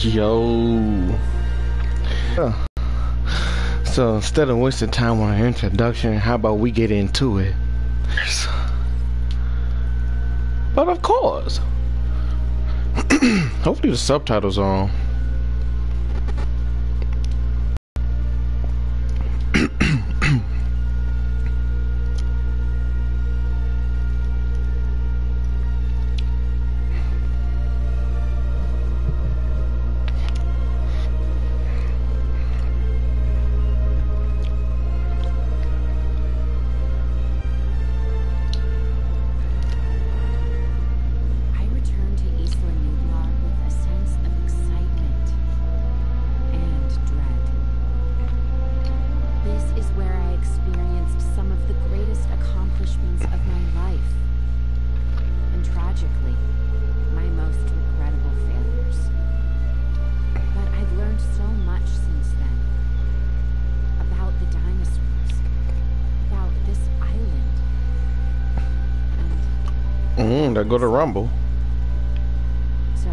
Yo. So instead of wasting time on an introduction, how about we get into it? But of course. Hopefully the subtitles are on. Go to Rumble. So,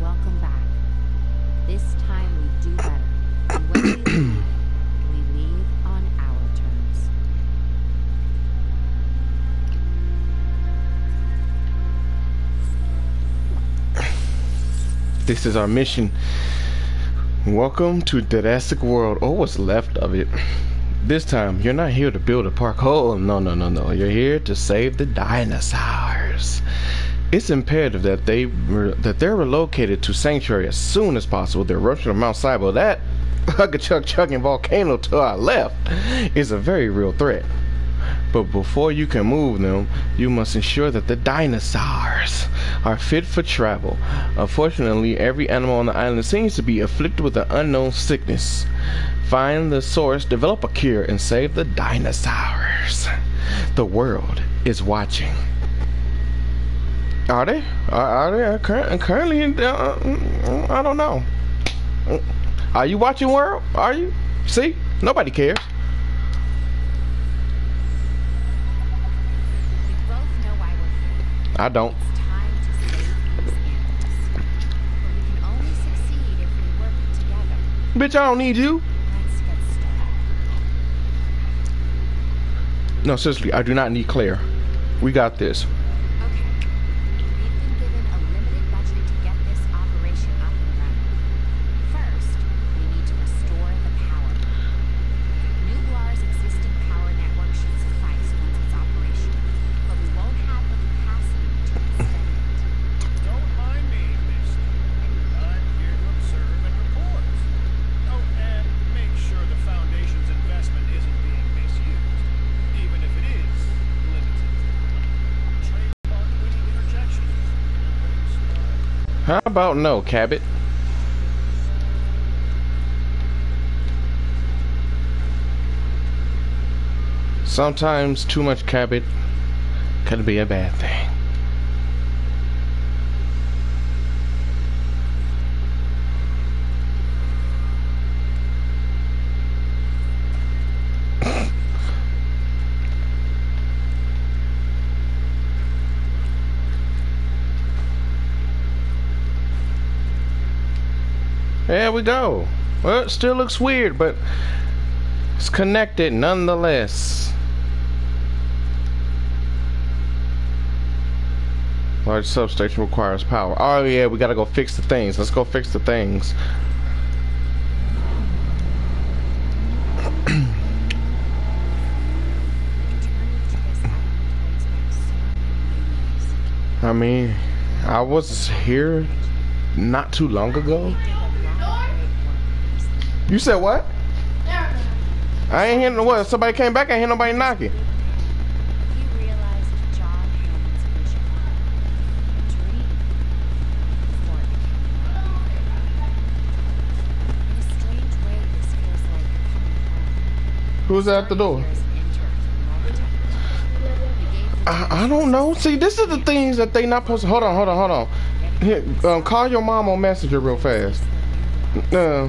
welcome back. This time we do better. And when we leave, we leave on our terms. This is our mission. Welcome to the Jurassic World, or what's left of it. This time, you're not here to build a park. Oh, no, no, no, no. You're here to save the dinosaurs it's imperative that they that they're relocated to sanctuary as soon as possible. The eruption of Mount Sibo, that Chuck chucking volcano to our left, is a very real threat. But before you can move them, you must ensure that the dinosaurs are fit for travel. Unfortunately, every animal on the island seems to be afflicted with an unknown sickness. Find the source, develop a cure, and save the dinosaurs. The world is watching. Are they? Are, are they? currently, uh, mm, I don't know. Are you watching World? Are you? See? Nobody cares. I don't. Bitch, I don't need you. No, seriously, I do not need Claire. We got this. How about no, Cabot? Sometimes too much Cabot can be a bad thing. There we go. Well, it still looks weird, but it's connected nonetheless. Large substation requires power. Oh yeah, we gotta go fix the things. Let's go fix the things. I mean, I was here not too long ago. You said what? I ain't hearing what? Somebody came back, I ain't hear nobody knocking. Who's at the door? I, I don't know. See, this is the things that they not supposed to. Hold on, hold on, hold on. Here, um, call your mom on Messenger real fast. Uh,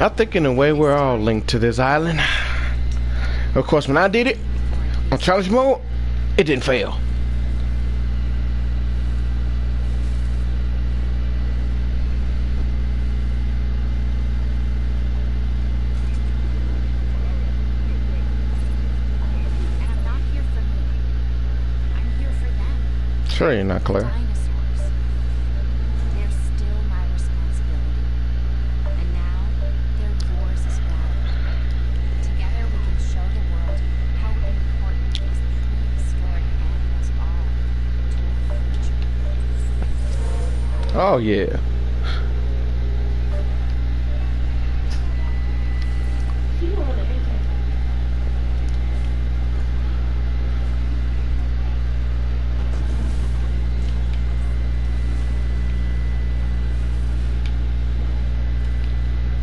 I think in a way we're all linked to this island. Of course, when I did it on challenge mode, it didn't fail. And I'm not here for me. I'm here for them. Sure, you're not Claire. Dinosaurs. They're still my responsibility. And now, they're yours as well. Together we can show the world how important these prehistoric animals are to our future. Oh yeah.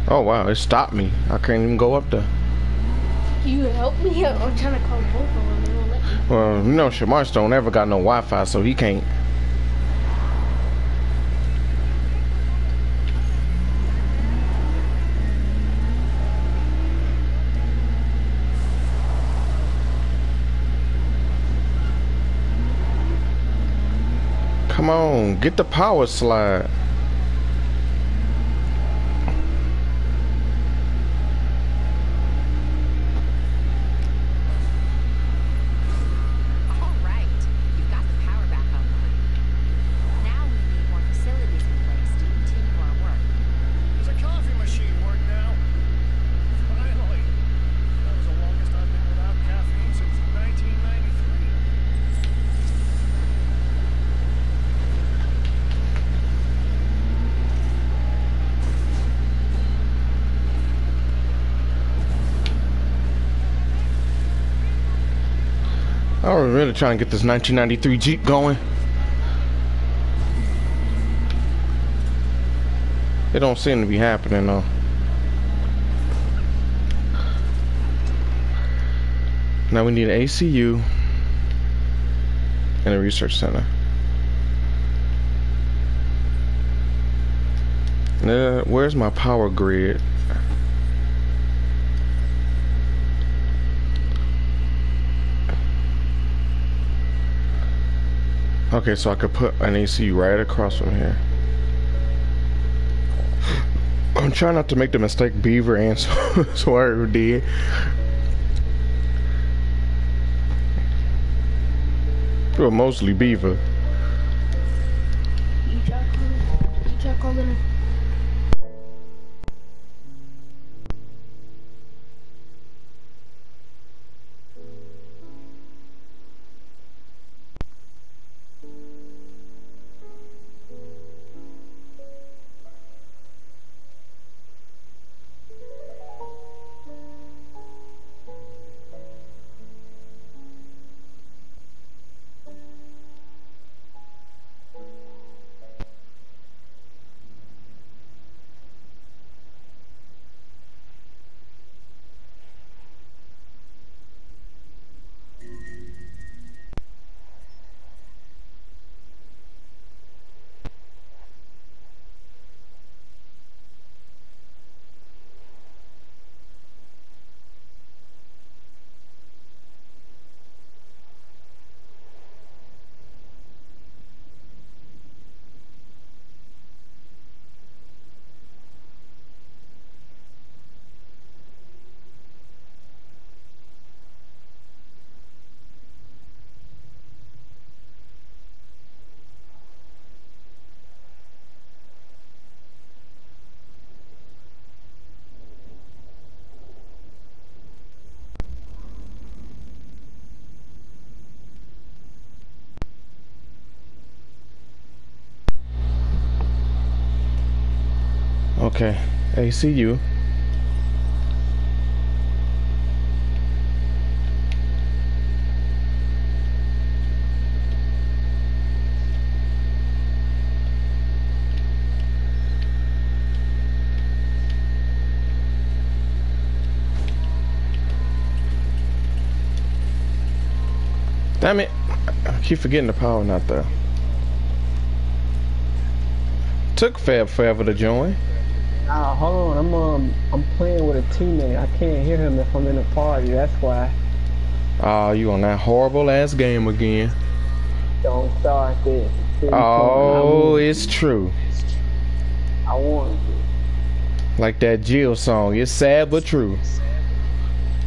Oh wow, it stopped me. I can't even go up there. You help me out? I'm trying to call both of them. They won't let me. Well, you know, Shamar Stone never got no Wi-Fi, so he can't. Come on, get the power slide. All right, you've got the power back online. Now we need more facilities in place to continue our work. Does a coffee machine work now? Finally. That was the longest I've been without caffeine since 1993. I was really trying to get this 1993 Jeep going. It don't seem to be happening though. Now we need an ACU and a research center. Uh, where's my power grid? Okay, so I could put an AC right across from here. I'm trying not to make the mistake Beaver and Sawyer did. Well, mostly Beaver. You try calling. You try calling Okay, ACU. Damn it. I keep forgetting the power not there. Took Fab forever to join. Nah, hold on. I'm um I'm playing with a teammate. I can't hear him if I'm in a party. That's why. Oh, you on that horrible ass game again. Don't start this. It's Oh, it's true. I want Like that Jill song. It's sad but true.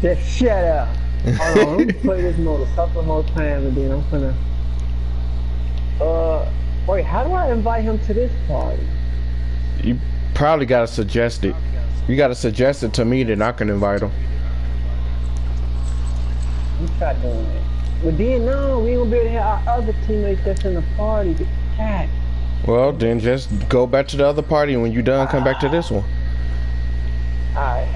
Just shut up. Hold on, let me play this mode a couple more times and then I'm gonna. Uh, wait, how do I invite him to this party? You probably gotta suggest it. You gotta suggest it to me, then I can invite him. You try doing it. But then, no, we ain't gonna be able to have our other teammates that's in the party. God, Well, then just go back to the other party, and when you're done, come back to this one. alright.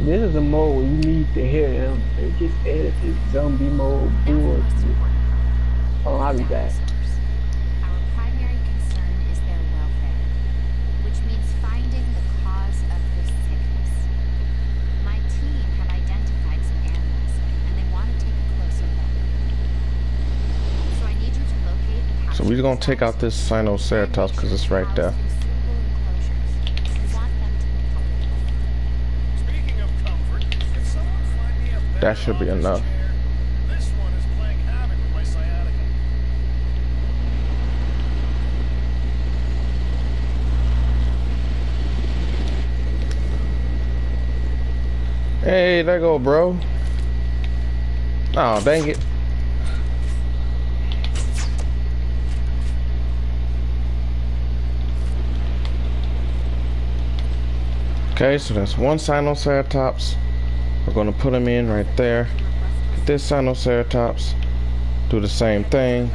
This is a mode where you need to hear them. They just this zombie mode bullshit. Oh, I'll be back. Our primary concern is their welfare, which means finding the cause of this sickness. My team have identified some animals, and they want to take a closer look. So I need you to locate and So we're gonna take out this Sinoceratops because it's right there. Comfort, can someone find me a better That should be enough. chair? This one is playing havoc with my sciatica. Hey, there go, bro. Oh, dang it. Okay, so that's one Sinoceratops. We're gonna put him in right there. Get this Sinoceratops. Do the same thing.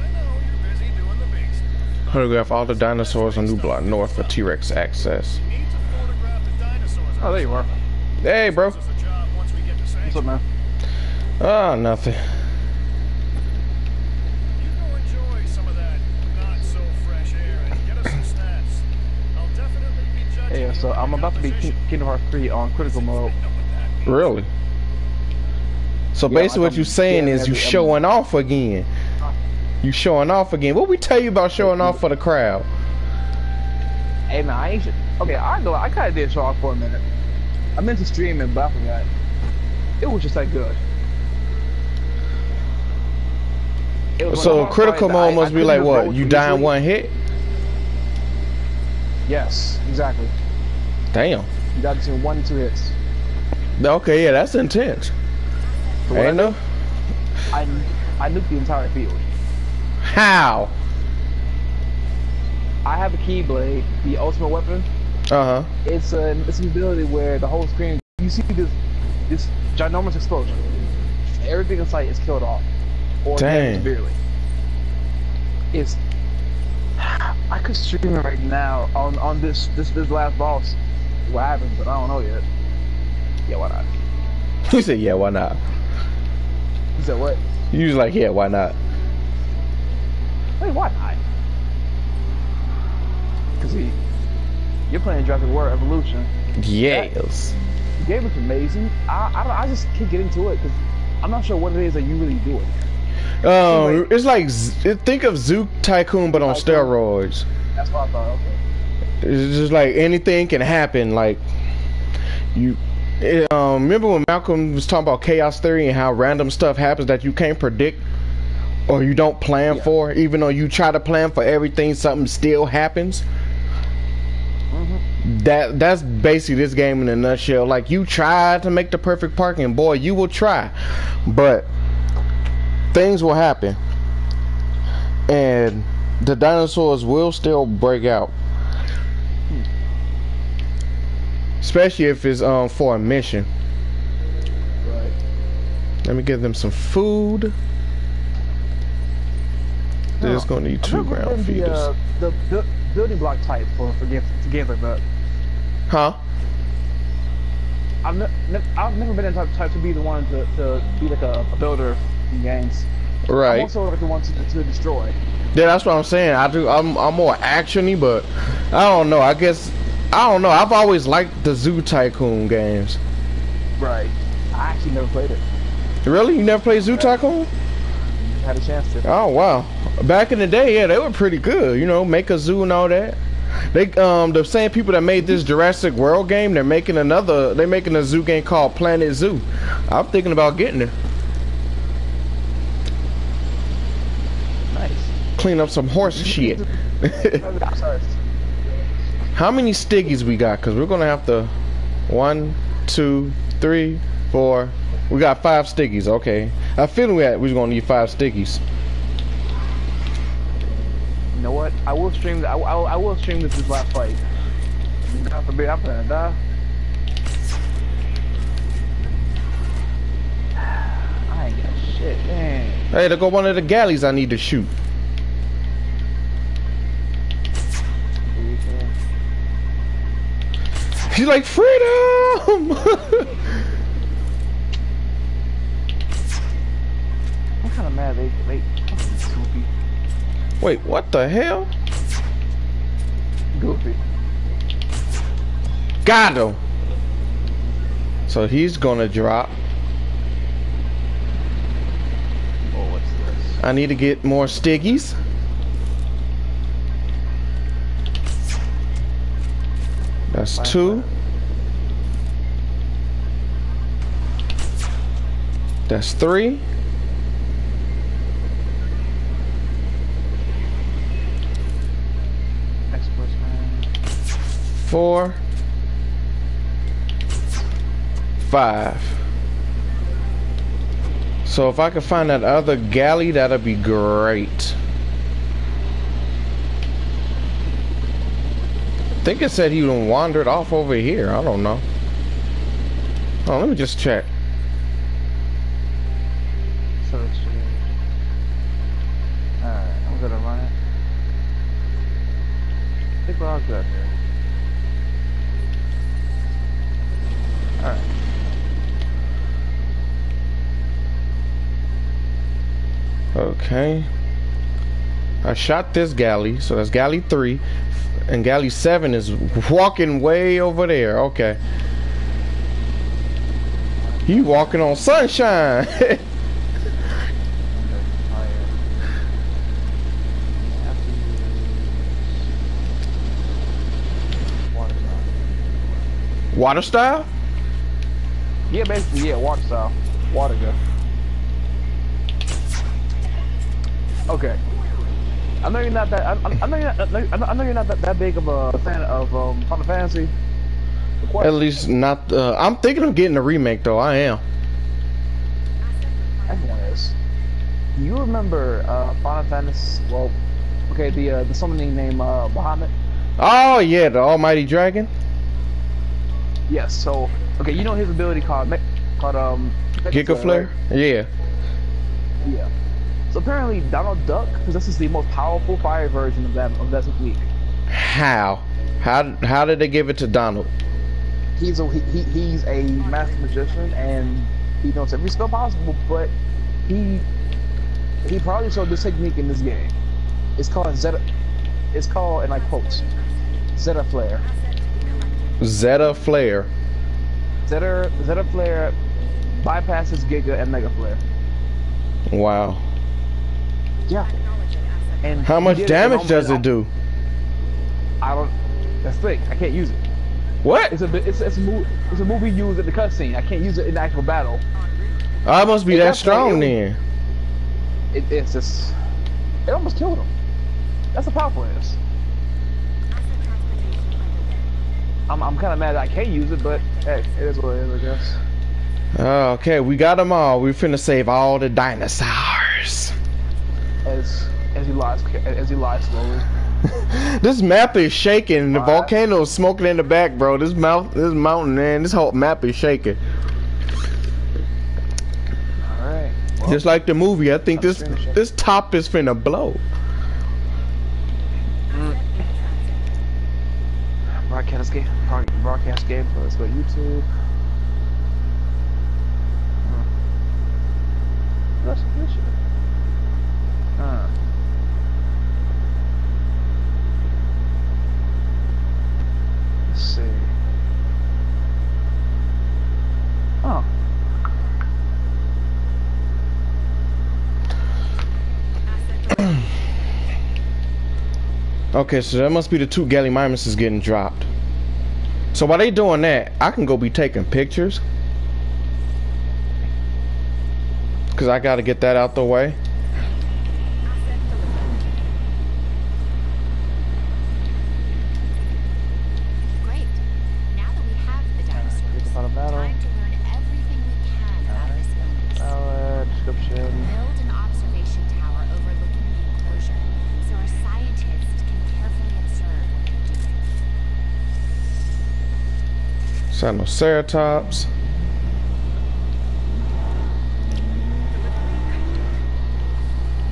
You're busy doing the big stuff. Photograph all the dinosaurs on New Block North for T-Rex access. You need to photograph the dinosaurs. Oh, there you are. Hey, bro. This is a job once we get to What's up, man? Ah, nothing. Hey, so I'm about to be Kingdom Hearts 3 on critical mode. Really? So Yeah, basically, like what you I'm saying is you every- showing off again. You showing off again. What we tell you about showing off for the crowd? Hey, man, I ain't. Okay, I go. I kind of did show off for a minute. I meant to stream it, but I forgot. It was just that good. It was So critical mode that I- must I be like what? You die in one hit? Yes, exactly. Damn. You got between one and two hits. Okay, yeah, that's intense. What I I I nuked the entire field. How? I have a Keyblade, the ultimate weapon. Uh huh. It's a it's an ability where the whole screen you see this this ginormous explosion. Everything in sight is killed off or Dang. damaged severely. It's I could stream it right now on on this this this last boss. What happens, but I don't know yet. Yeah, why not? He said, yeah, why not? He said what? You was like, yeah, why not? Wait, why not? Cause he, you're playing Jurassic World Evolution. Yes. The game is amazing. I I, I just can't get into it because I'm not sure what it is that you really do here. Um, it's like think of Zoo Tycoon, but on steroids. That's what I thought. Okay. It's just like anything can happen. Like you, it, um, remember when Malcolm was talking about chaos theory and how random stuff happens that you can't predict or you don't plan Yeah. for, even though you try to plan for everything, something still happens. Mm-hmm. That that's basically this game in a nutshell. Like you try to make the perfect parking, boy, you will try, but things will happen, and the dinosaurs will still break out. Especially if it's um for a mission. Right. Let me give them some food. They're just gonna need two ground feeders. The, uh, the bu- building block type for for games, for games like that. Huh? I've, ne- ne- I've never been the type, type to be the one to, to be like a, a builder in games. I'm Right. also like the one to, to destroy. Yeah, that's what I'm saying. I do. I'm I'm more actiony, but I don't know. I guess I don't know. I've always liked the Zoo Tycoon games. Right. I actually never played it. Really? You never played Zoo Tycoon? had a chance to. Oh wow! Back in the day, yeah, they were pretty good. You know, make a zoo and all that. They um the same people that made this Jurassic World game, they're making another. They're making a zoo game called Planet Zoo. I'm thinking about getting it. Nice. Clean up some horse shit. How many stiggies we got? Cause we're gonna have to. One, two, three, four. We got five stickies. Okay. I feel we had, we was gonna need five stickies. You know what? I will stream. I, I, I will stream this this last fight. God forbid I'm gonna die. I ain't got shit, man. Hey, there go one of the galleys I need to shoot. He's like freedom. I'm kind of mad they they goofy. Wait, what the hell? Goofy. Got him. So he's gonna drop. Oh, what's this? I need to get more stiggies. That's two. That's three. Four, five. So if I could find that other galley, that'd be great. Think it said he wandered off over here. I don't know. Oh, let me just check. So it's Alright, I'm gonna run it. I think we're all good here. Alright. Okay. I shot this galley, so that's galley three. And galley seven is walking way over there. Okay. You walking on sunshine. Water style? Yeah, basically, yeah, water style. Water gun. Okay. I know you're not that. I, I know you're not. I know- I know you're not that, that big of a fan of um, Final Fantasy. At least not. Uh, I'm thinking of getting a remake though. I am. Everyone is. Do you remember uh, Final Fantasy? Well, okay, the uh, the summoning name uh, Bahamut. Oh yeah, the Almighty Dragon. Yes. So okay, you know his ability called called um. Giga Flare. Yeah. Yeah. So apparently Donald Duck possesses the most powerful fire version of that of that technique. How? How? How did they give it to Donald? He's a he, he, he's a master magician and he knows every spell possible, but he he probably showed this technique in this game. It's called Zeta. It's called, and I quote, Zeta Flare. Zeta Flare. Zeta Zeta Flare bypasses Giga and Mega Flare. Wow. Yeah. And How much did it damage does it do? I don't. That's the thing. I can't use it. What? It's a it's it's a movie it's a movie used in the cutscene. I can't use it in the actual battle. I must be At that strong it then. It, it's just it almost killed him. That's how powerful it is. I'm I'm kind of mad that I can't use it, but hey, it is what it is, I guess. Okay, we got them all. We finna save all the dinosaurs. As as he lies as he lies slowly. this map is shaking. The volcano is smoking in the back, bro. This mouth, this mountain, man. This whole map is shaking. All right. Just like the movie, I think this this top is finna blow. Broadcast game. Broadcast game. Let's go YouTube. Hmm. That's shit. Let's see. Oh. okay, so that must be the two Gallimimuses getting dropped. So while they doing that, I can go be taking pictures. Because I got to get that out the way. Dinosaurs, a battle. time to learn everything we can about this illness. Description. Build an observation tower overlooking the enclosure so our scientists can carefully observe what they're doing. Sinoceratops.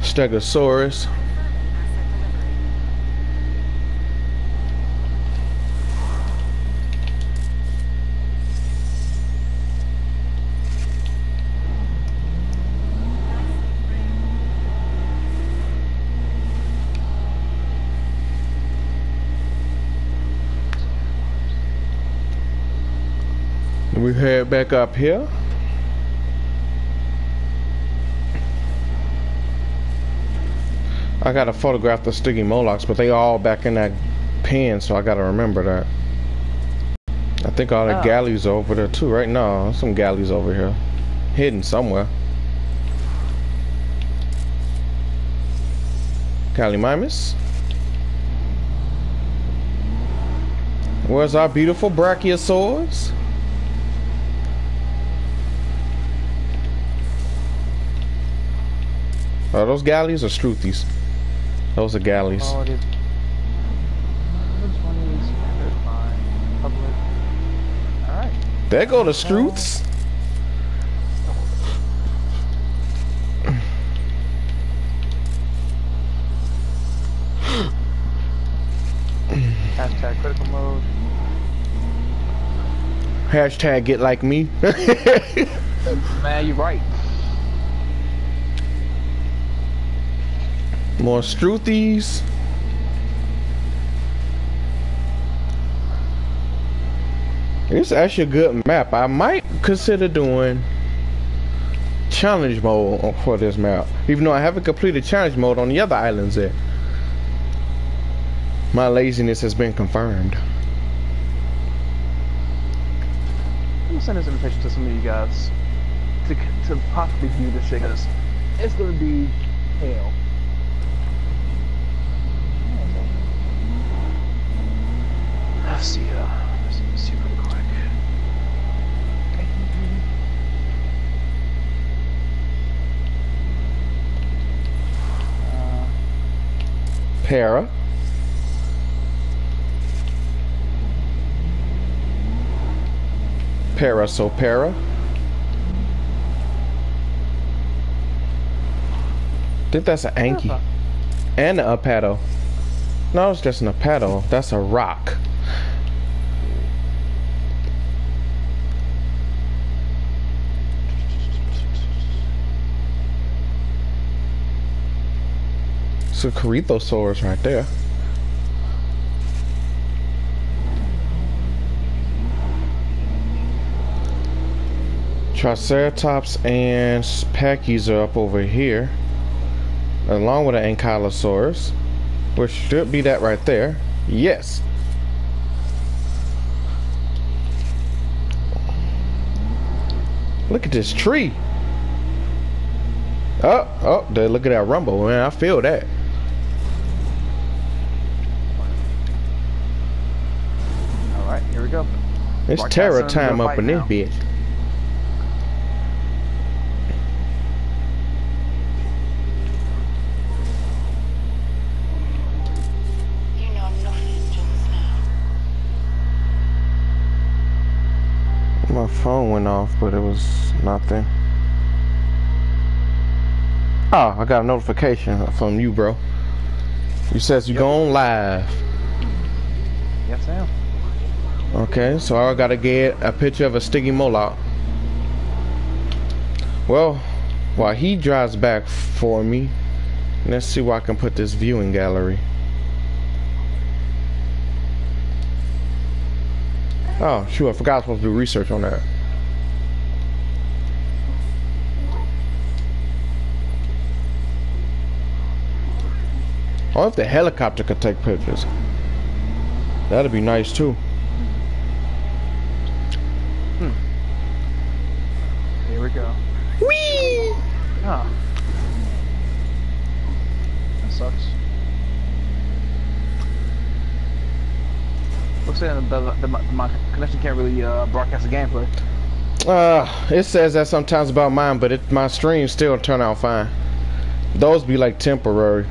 Stegosaurus. Head back up here. I gotta photograph the Stygimolochs, but they all back in that pen, so I gotta remember that. I think all the Oh. galleys are over there too, right? No, some galleys over here. Hidden somewhere. Gallimimus. Where's our beautiful brachiosaurs? Are those galleys or struthies? Those are galleys. Oh, it is. Which one is standard? Fine. Public. Alright. There go the struths. Hashtag critical mode. Hashtag get like me. Man, you're right. More struthies. It's actually a good map. I might consider doing challenge mode for this map. Even though I haven't completed challenge mode on the other islands yet. My laziness has been confirmed. I'm gonna send this invitation to some of you guys to to possibly view this because it's gonna be hell. Let's see. Uh, let's, let's see real quick. Uh, Para. Para, so para. think that's an Anki. And a paddle. No, it's just an paddle. That's a rock. It's a Corythosaurus right there. Triceratops and Pachy's are up over here. Along with an Ankylosaurus. Which should be that right there. Yes. Look at this tree. Oh, oh, look at that rumble, man. I feel that. all right, here we go. It's Broadcasting terror time up fight in this bitch. You know nothing just now. My phone went off, but it was nothing. Oh, I got a notification from you, bro. You says you Yep. going live. Yes, Sam. Okay, so I gotta get a picture of a Stygimoloch. Well, while he drives back for me, let's see where I can put this viewing gallery. Oh, shoot, I forgot I was supposed to do research on that. Or if the helicopter could take pictures. That'd be nice too. Here we go. Whee! Huh. That sucks. Looks like the, the, the, my connection can't really uh, broadcast the gameplay. Uh, it says that sometimes about mine, but it, my streams still turn out fine. Those be like temporary.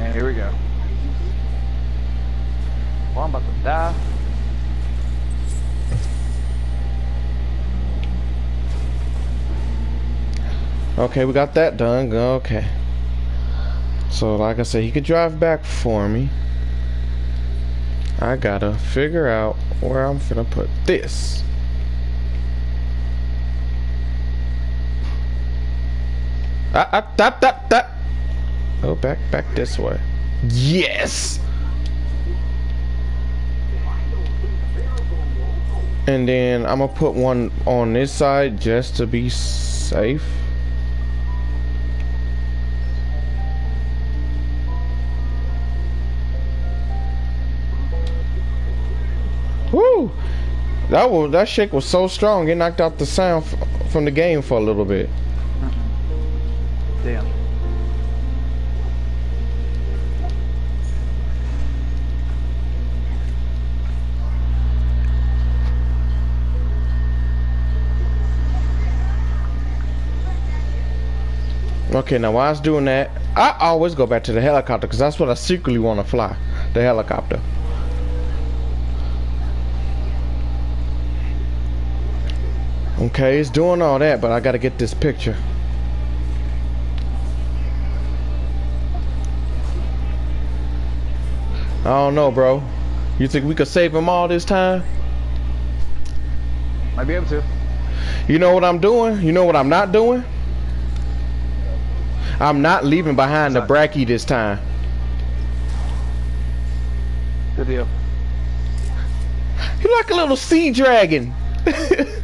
And here we go. Well, I'm about to die. Okay, we got that done. Okay. So, like I said, he could drive back for me. I gotta figure out where I'm gonna put this. Ah, ah, that, that. Oh, back, back this way. Yes! And then I'm gonna put one on this side just to be safe. Woo! That was that shake was so strong it knocked out the sound f- from the game for a little bit. Damn. Okay, now while I was doing that, I always go back to the helicopter because that's what I secretly want to fly, the helicopter. Okay, it's doing all that, but I gotta get this picture. I don't know, bro. You think we could save him all this time? Might be able to. You know what I'm doing? You know what I'm not doing? I'm not leaving behind the bracky this time. Good deal. You're like a little sea dragon.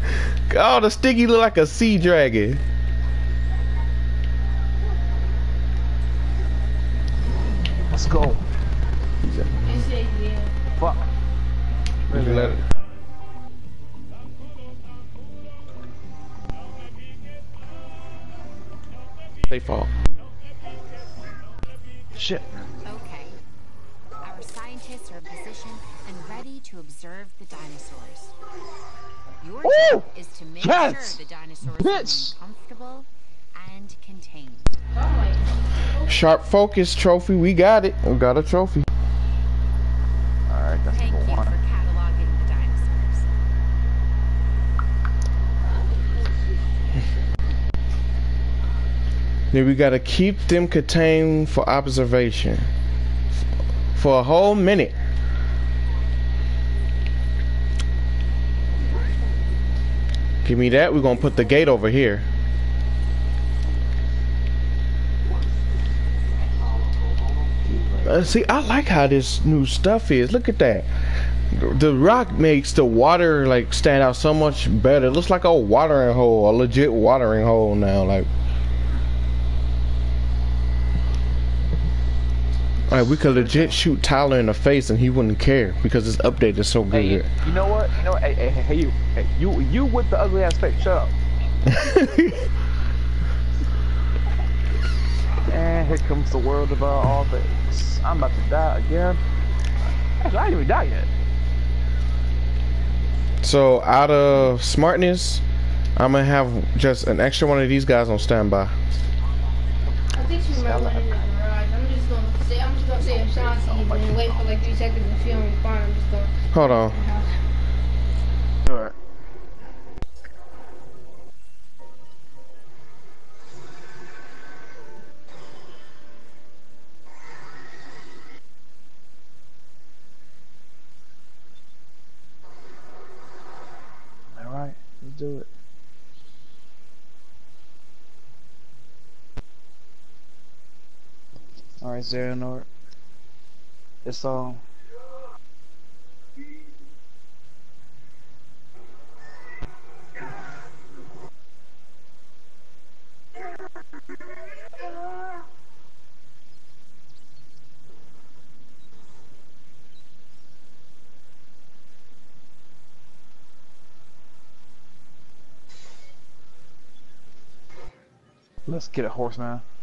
oh, the sticky look like a sea dragon. Let's go. It said yeah. Fuck. Let it- They fall. Shit. Okay. Our scientists are in position and ready to observe the dinosaurs. Your Ooh! job is to make Yes! sure the dinosaurs Bitch! remain comfortable and contained. Oh. Sharp focus trophy. We got it. We got a trophy. Alright, that's Thank you number for one. cataloging the dinosaurs. Then we gotta keep them contained for observation for a whole minute. Give me that. We're gonna put the gate over here. Uh, see, I like how this new stuff is. Look at that. The rock makes the water like stand out so much better. It looks like a watering hole, a legit watering hole now. Like, like we could legit shoot Tyler in the face and he wouldn't care because this update is so Hey, good. you know what? You know what? Hey, hey, hey, hey, you. Hey, you, you with the ugly ass face. Shut up. And here comes the world of uh, all things. I'm about to die again. Actually, I didn't even die yet. so out of smartness, I'm gonna have just an extra one of these guys on standby. I think she remember in the garage. I'm just gonna say I'm just gonna say Ashanti and wait for like three seconds and she don't respond. I'm just gonna Hold on. Alright. Alright, let's do it. Alright, Xehanort. It's all. Let's get a horseman. Alright.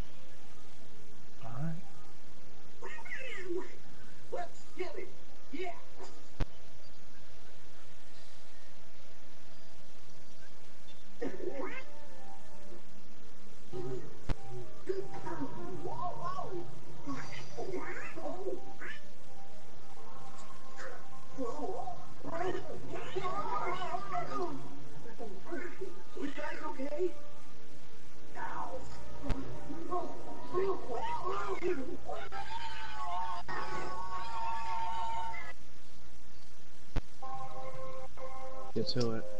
Get to it.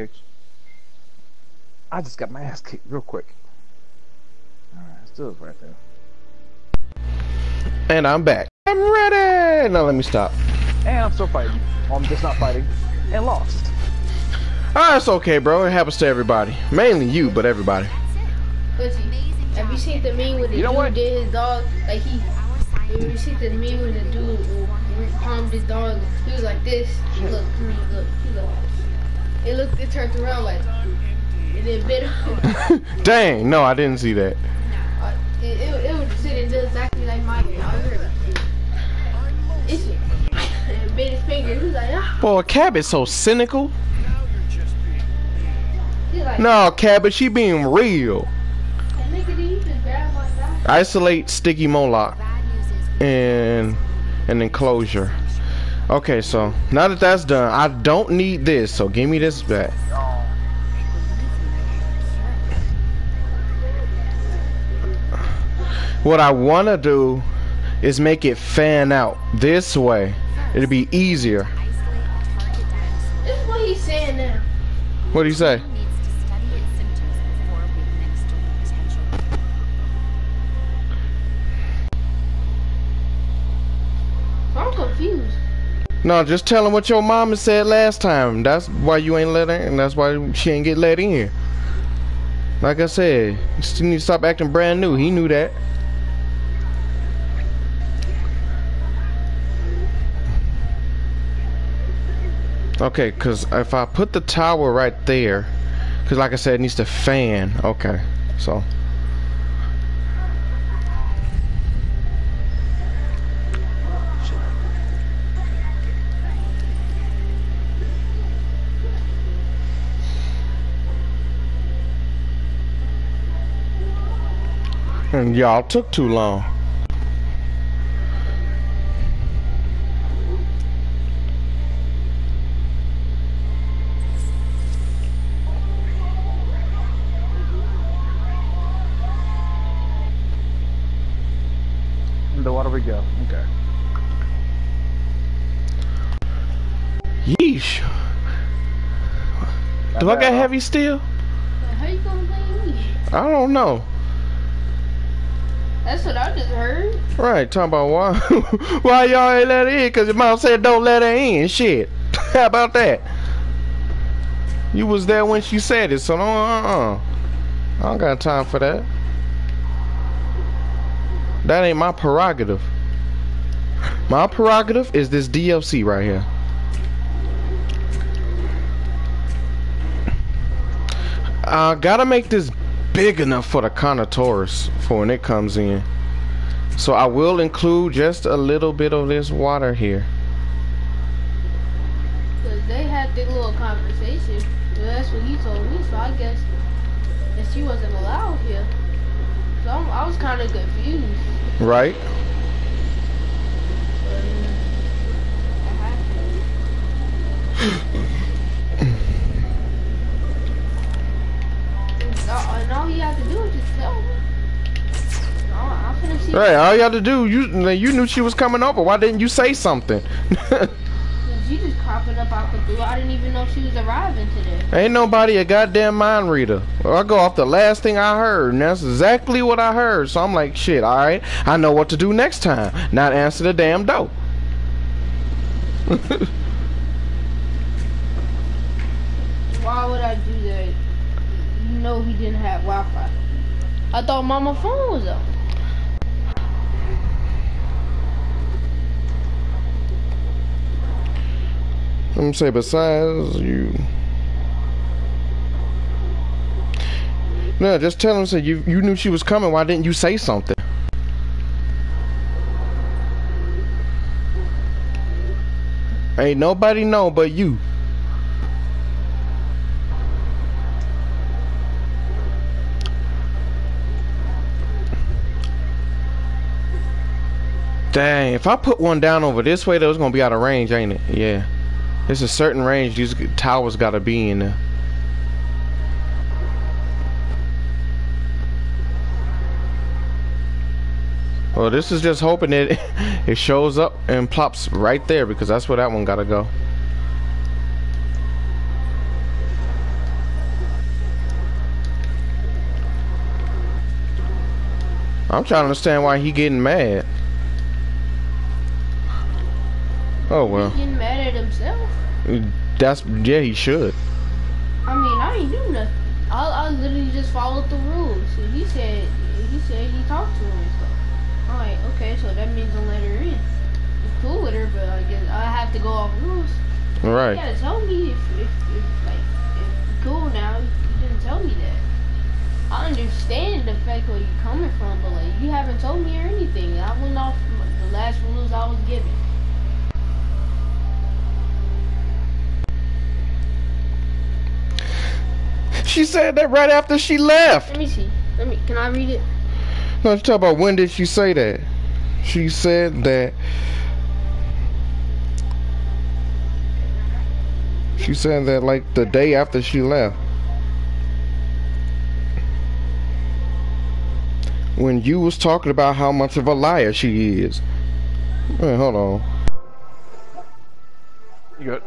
Kicked. I just got my ass kicked real quick. Alright, still right there. And I'm back. I'm ready. Now let me stop. And I'm still fighting. Well, I'm just not fighting. And lost. Ah, it's okay, bro. It happens to everybody. Mainly you, but everybody. Pussy. Have you seen the meme with the You know dude what? did his dog? Like he, have you seen the meme with the dude who palmed his dog? He was like this. Look, look, look, look. It looked, it turned around like, and then bit him. Dang, no, I didn't see that. Uh, it, it, it was sitting just exactly like my like, it's and bit his finger. He was like, ah. Boy, Cabot's so cynical. Now you're just being He's like, No, Cabot, she being real. that nigga did he just grab my back? Isolate Stygimoloch and an enclosure. Okay, so now that that's done, I don't need this, so give me this back. What I want to do is make it fan out this way. It'll be easier. isolate a target dinosaur. This is what he's saying now. What do you say? No, just tell him what your mama said last time. That's why you ain't let her and That's why she ain't get let in. Like I said, you need to stop acting brand new. He knew that. Okay, because if I put the tower right there, because like I said, it needs to fan. Okay, so. Y'all took too long. In the water we go. Okay. Yeesh. Do I got heavy steel? How you gonna blame me? I don't know. That's what I just heard. Right, talking about why why y'all ain't let her in? Cause your mom said don't let her in. Shit. How about that? You was there when she said it, so don't uh-uh. I don't got time for that. That ain't my prerogative. My prerogative is this DLC right here. I gotta make this big enough for the Carnotaurus for when it comes in. So I will include just a little bit of this water here. Because they had their little conversation. Well, that's what he told me, so I guess that she wasn't allowed here. So I'm, I was kind of confused. Right? Uh, But, uh, it happened. And all- you have to do is just tell me. No, I'm finna see. Right, all you had to do, you you knew she was coming over. Why didn't you say something? She just cropping up out the blue. I didn't even know she was arriving today. Ain't nobody a goddamn mind reader. Well, I go off the last thing I heard, and that's exactly what I heard. So I'm like, shit, alright, I know what to do next time. Not answer the damn door. Why would I do know he didn't have Wi-Fi. I thought mama phone was up. Me say, besides you. No, just tell him, say, you, you knew she was coming. Why didn't you say something? Ain't nobody know but you. Dang, if I put one down over this way, that was gonna be out of range, ain't it? Yeah. There's a certain range these towers gotta be in there. Well, this is just hoping it it shows up and plops right there because that's where that one gotta go. I'm trying to understand why he getting mad. Oh well, He getting mad at himself. that's yeah he should. I mean, I ain't do nothing. I, I literally just followed the rules. So he said, he said he talked to him and stuff. I'm like, okay, so that means I'll let her in. I'm cool with her, but I guess I have to go off rules. You Right. gotta tell me if, if, if like, if cool now, you didn't tell me that. I understand the fact where you're coming from, but like, you haven't told me or anything. I went off the last rules I was given. She said that right after she left. Let me see. Let me, can I read it? No, let's talk about when did she say that? She said that. She said that like the day after she left. When you was talking about how much of a liar she is. Wait, hold on. You good?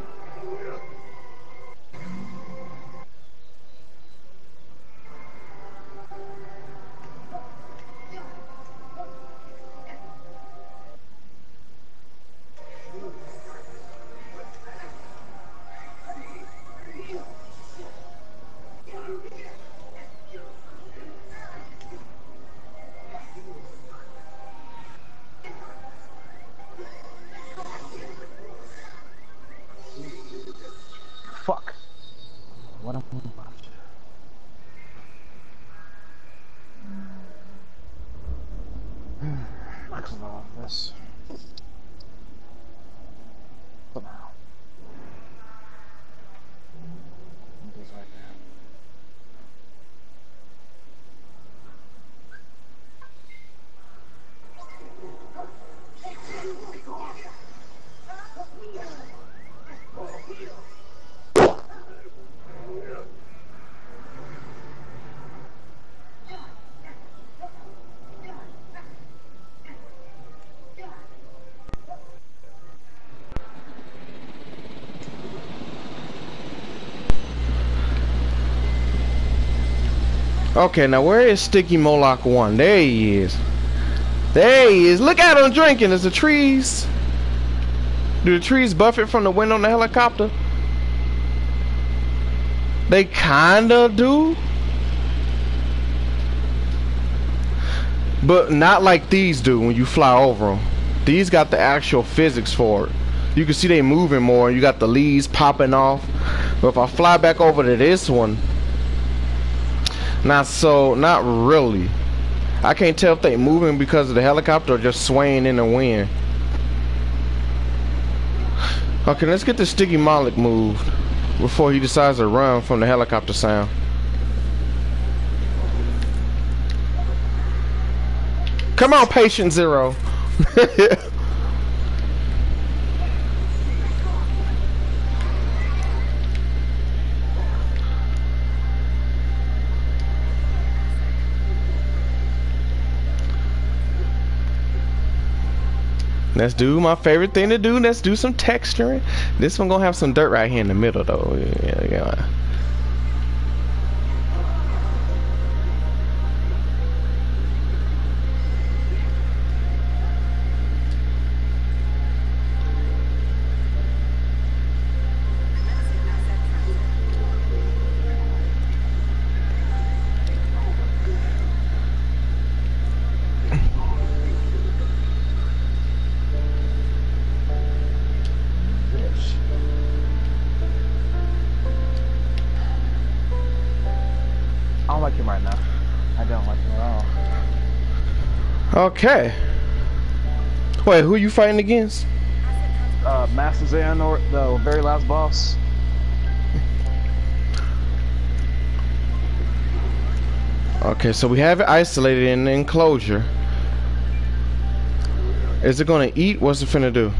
Okay, now where is Stygimoloch 1? There he is. There he is. Look at him drinking. Is the trees. Do the trees buffet from the wind on the helicopter? They kinda do. But not like these do when you fly over them. These got the actual physics for it. You can see they moving more. You got the leaves popping off. But if I fly back over to this one, not so, not really. I can't tell if they moving because of the helicopter or just swaying in the wind. Okay, let's get the Stygimoloch moved before he decides to run from the helicopter sound. Come on, patient zero. Let's do my favorite thing to do. Let's do some texturing. This one gonna have some dirt right here in the middle though. Yeah, yeah. Okay. Wait, who are you fighting against? Uh, Master Xehanort, the very last boss. Okay, so we have it isolated in the enclosure. Is it gonna eat? What's it finna do?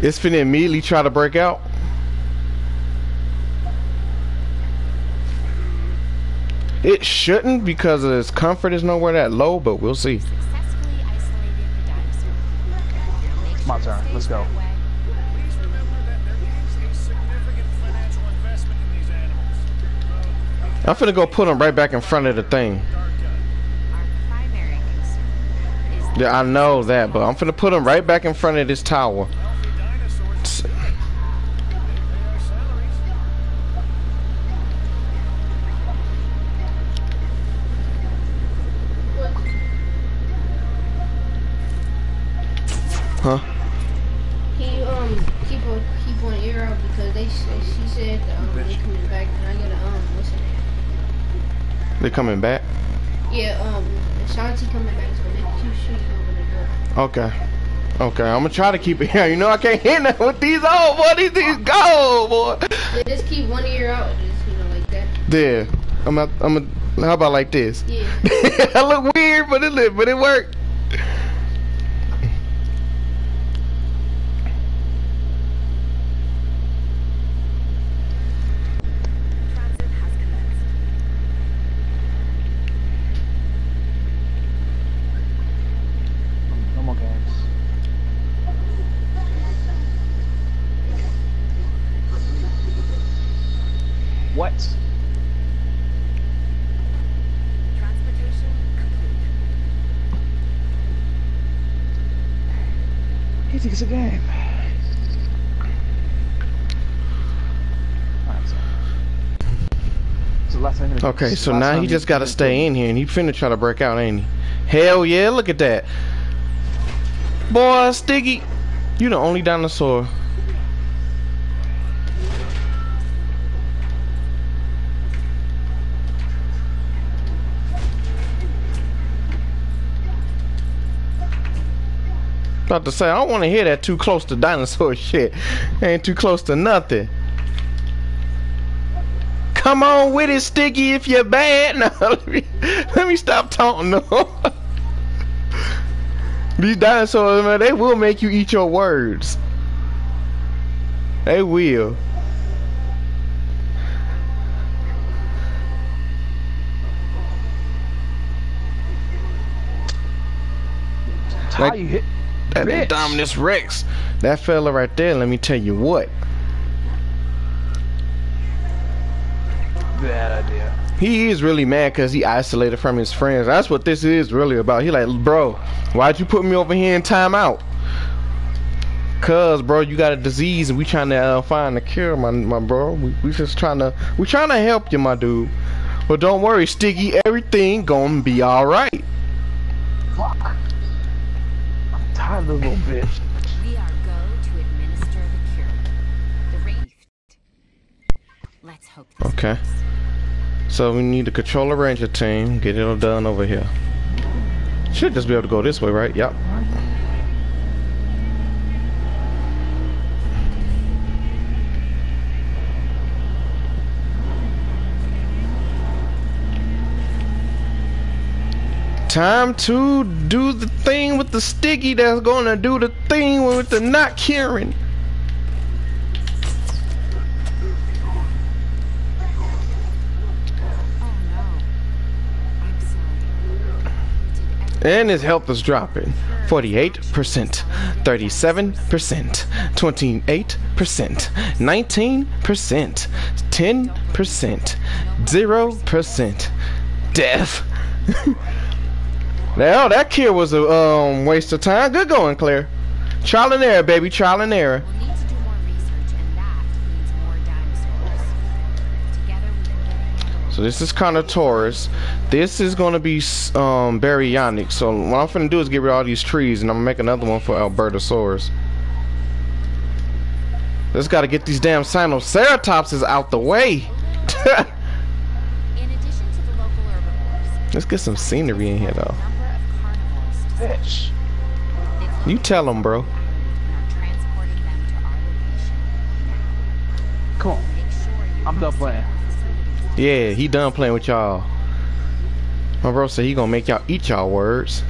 It's finna immediately try to break out. It shouldn't because its comfort is nowhere that low, but we'll see. Successfully isolated the dinosaur. Now make My turn. Let's go. that way. Please remember that there is a significant financial investment in these animals. I'm finna go put them right back in front of the thing. Dark guy. Our primary concern is Yeah, I know that, but I'm finna put them right back in front of this tower. Healthy dinosaurs. They pay our salaries. Huh? He um keep on keep on ear out because they said she said um they coming back and I gotta um what's her name? They coming back? Yeah um Shanti coming back so she shoot over the door. Okay. Okay, I'm gonna try to keep it here. You know I can't hit that with these old boy. These these go boy. Yeah, just keep one ear out, just you know like that. There. I'm a, I'm a, how about like this? Yeah. I look weird, but it lit, but it worked. transit has commenced. No more games. What? Transportation complete. He thinks it's a game. Alright, so. So last thing gonna- Okay, so last now he just gotta stay in here and he finna try to break out, ain't he? Hell yeah, look at that. Boy, Sticky, you the only dinosaur. About to say, I don't want to hear that too close to dinosaur shit. Ain't too close to nothing. Come on with it, Sticky, if you're bad. No, let me, let me stop taunting them. These dinosaurs, man, they will make you eat your words. They will. How Like- you hit? That Bitch. Indominus Rex. That fella right there, let me tell you what. Bad idea. He is really mad because he isolated from his friends. That's what this is really about. He like, bro, why'd you put me over here in timeout? Cause, bro, you got a disease and we trying to uh, find a cure, my my bro. We, we just trying to we trying to help you, my dude. But don't worry, Sticky. Everything gonna be all right. Fuck. I'm tired of this little bitch. We are go to administer the cure. The Wraith. Let's hope this Okay. So we need to control a ranger team. Get it all done over here. Should just be able to go this way, right? Yep. Time to do the thing with the sticky that's gonna do the thing with the not caring. Oh no. I'm sorry. We did And his health is dropping. 48%, 37%, 28%, 19%, 10%, 0%. Death. now that kill was a um, waste of time. Good going, Claire. Trial and error, baby. Trial and error. So this is Carnotaurus. This is gonna be um, Baryonyx. So what I'm finna do is get rid of all these trees, and I'm gonna make another one for Albertosaurus. Just gotta get these damn Sinoceratopses out the way. In addition to the local herbivores, Let's get some scenery in here, though. number of carnivores to Bitch. You tell them, bro. and are transporting them to our location now. Come on. Make sure I'm done playing. Yeah, he done playing with y'all. My bro said he gonna make y'all eat y'all words.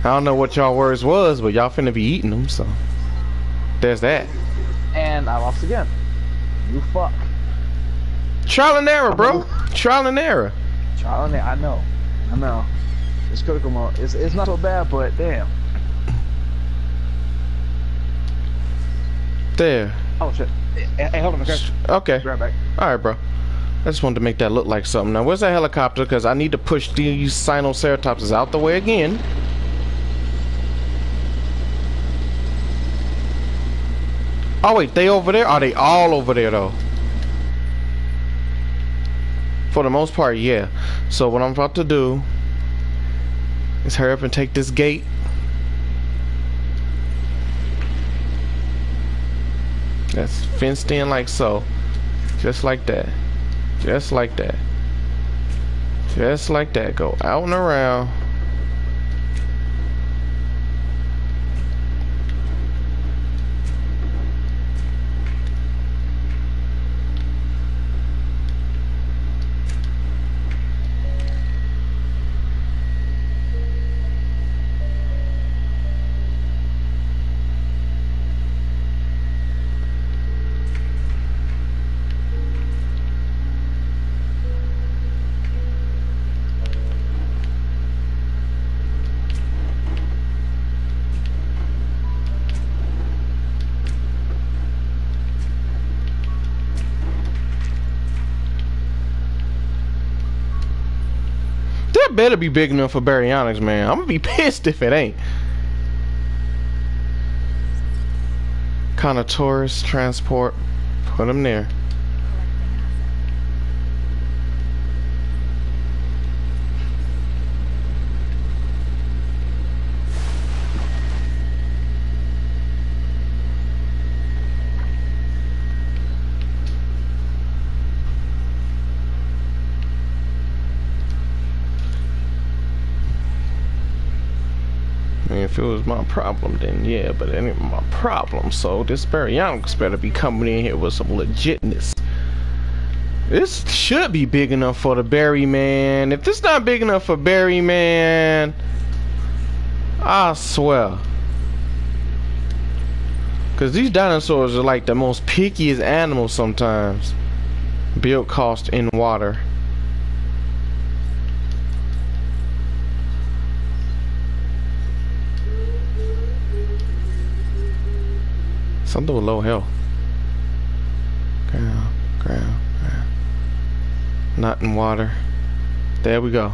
I don't know what y'all words was, but y'all finna be eating them, so there's that. And I lost again. You fuck. Trial and error, bro. Trial and error. Trial and error. I know. I know. It's critical mode. It's, it's not so bad, but damn. There. Oh shit. Hey, hold on. Okay. Okay. Right back. All right, bro. I just wanted to make that look like something. Now, where's that helicopter? Because I need to push these Sinoceratopses out the way again. Oh, wait. They over there? Are they all over there, though? For the most part, yeah. So what I'm about to do is hurry up and take this gate. That's fenced in like so. Just like that. Just like that. Just like that. Go out and around. Better be big enough for baryonyx, man. I'm gonna be pissed if it ain't. Carnotaurus transport. Put them there. If it was my problem, then yeah, but it ain't my problem. So this Baryonyx better be coming in here with some legitness. This should be big enough for the Barry man. If this not big enough for Barry man, I swear. Cause these dinosaurs are like the most pickiest animals sometimes. Built cost in water. Something with low health. Ground, ground, ground. Not in water. There we go.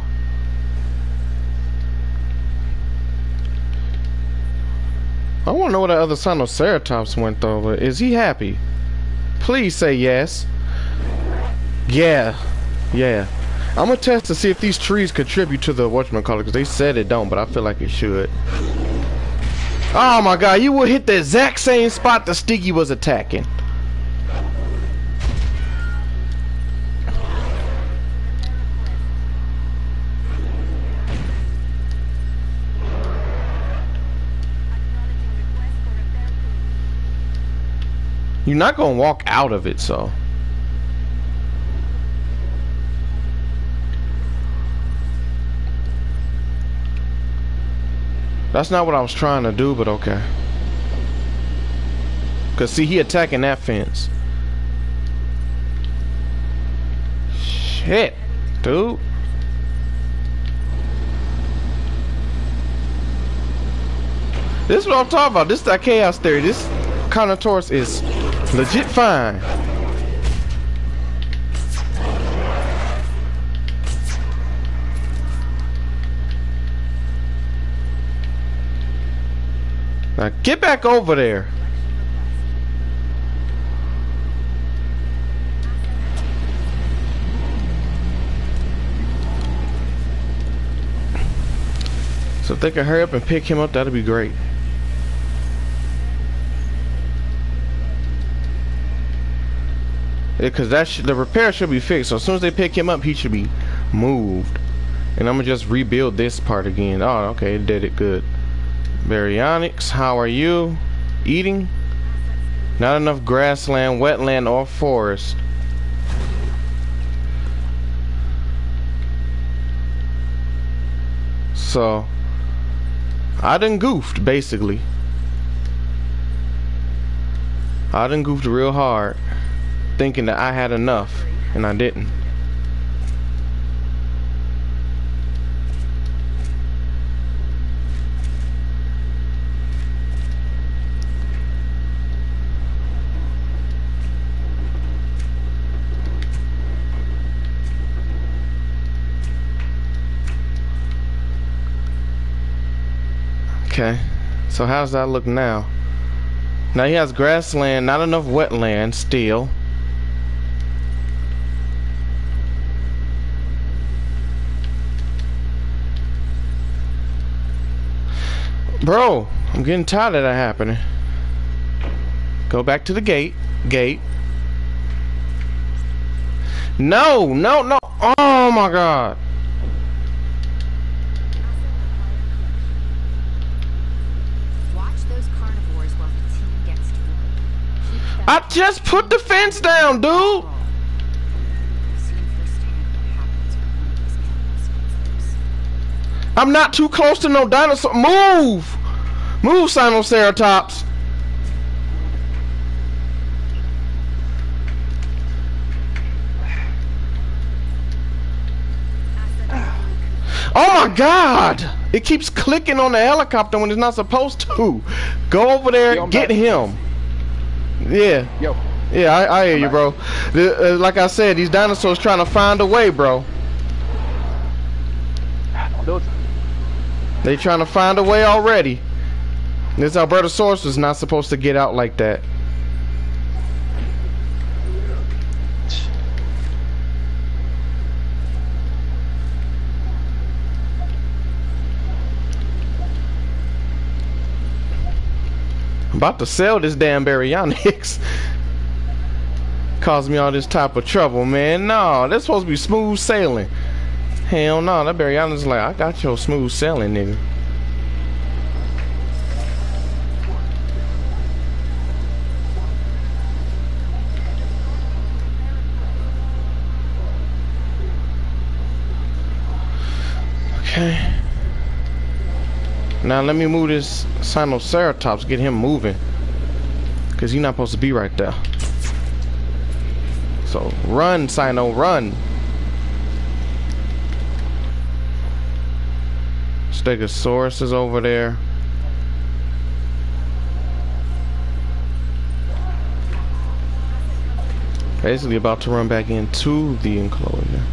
I want to know where the other Sinoceratops went though, but is he happy? Please say yes. Yeah. Yeah. I'm gonna test to see if these trees contribute to the whatchamacallit, because they said it don't, but I feel like it should. Oh my god, you would hit the exact same spot the Stiggy was attacking. You're not gonna walk out of it, so. That's not what I was trying to do, but okay. Cause see, he attacking that fence. Shit, dude. This is what I'm talking about. This is that chaos theory. This Carnotaurus is legit fine. Get back over there. So if they can hurry up and pick him up, that'd be great. Because that sh the repair should be fixed. So as soon as they pick him up, he should be moved. And I'm gonna just rebuild this part again. Oh, okay, it did it good. Baryonyx, how are you? Eating? Not enough grassland, wetland, or forest. So, I done goofed, basically. I done goofed real hard, thinking that I had enough, and I didn't. Okay, so how's that look now? Now he has grassland, not enough wetland still. Bro, I'm getting tired of that happening. Go back to the gate. Gate. No, no, no. Oh my god. Watch those carnivores while the team gets to work. Keep I just put the fence down, dude. I've seen firsthand what happens when one of these animals gets loose. I'm not too close to no dinosaur. Move! Move, Sinoceratops! Oh my god! It keeps clicking on the helicopter when it's not supposed to. Go over there, get him. Yeah, Yo, yeah, I, I hear you, bro. The, uh, like I said, these dinosaurs trying to find a way, bro. don't do it. They trying to find a way already. This Albertosaurus was not supposed to get out like that. About to sell this damn Baryonyx. Caused me all this type of trouble, man. No, that's supposed to be smooth sailing. Hell no, that Baryonyx is like, I got your smooth sailing, nigga. Okay. Now let me move this Sinoceratops, get him moving. Cause he's not supposed to be right there. So run, Sino, run. Stegosaurus is over there. Basically about to run back into the enclosure.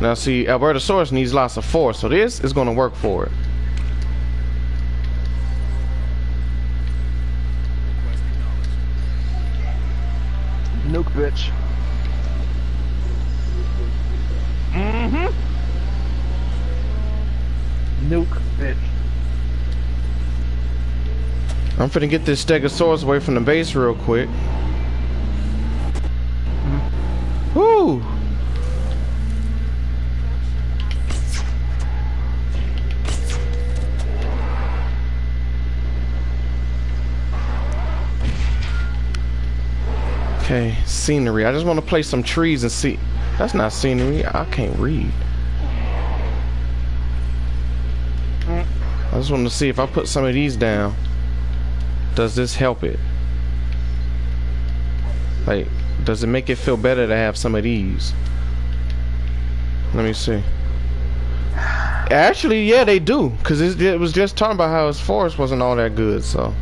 Now see, Albertosaurus needs lots of force, so this is gonna work for it. Nuke bitch. Mm-hmm. Nuke bitch. I'm finna get this Stegosaurus away from the base real quick. Woo! Okay, scenery. I just want to place some trees and see. That's not scenery. I can't read. I just want to see if I put some of these down. Does this help it? Like, does it make it feel better to have some of these? Let me see. Actually, yeah, they do. Because it, it was just talking about how his forest wasn't all that good, so.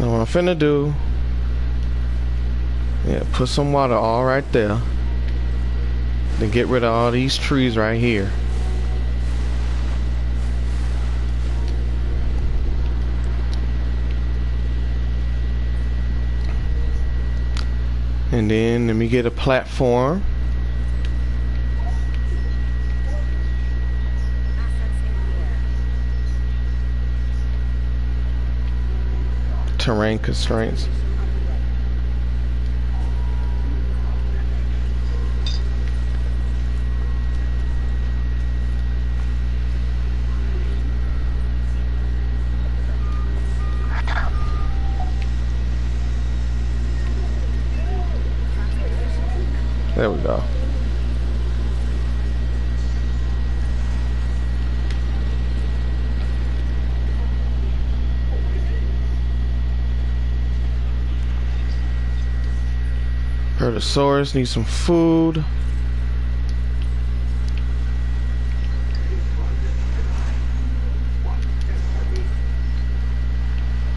Now what I'm finna do, yeah, put some water all right there. Then get rid of all these trees right here. And then let me get a platform. Terrain constraints. There we go. Herdosaurus needs some food.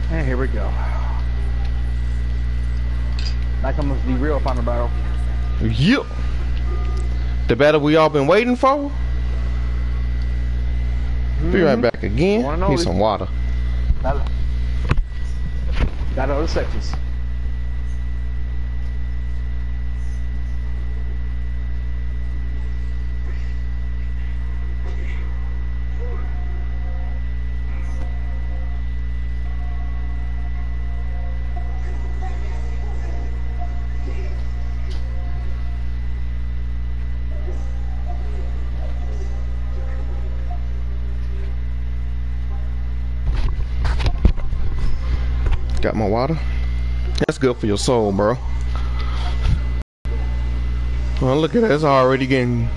And here we go. Now comes the real final battle. Yep. The battle we all been waiting for. Be right mm-hmm. back again. Need some water. Got got other sections. My water. That's good for your soul, bro. Well, look at that. It's already getting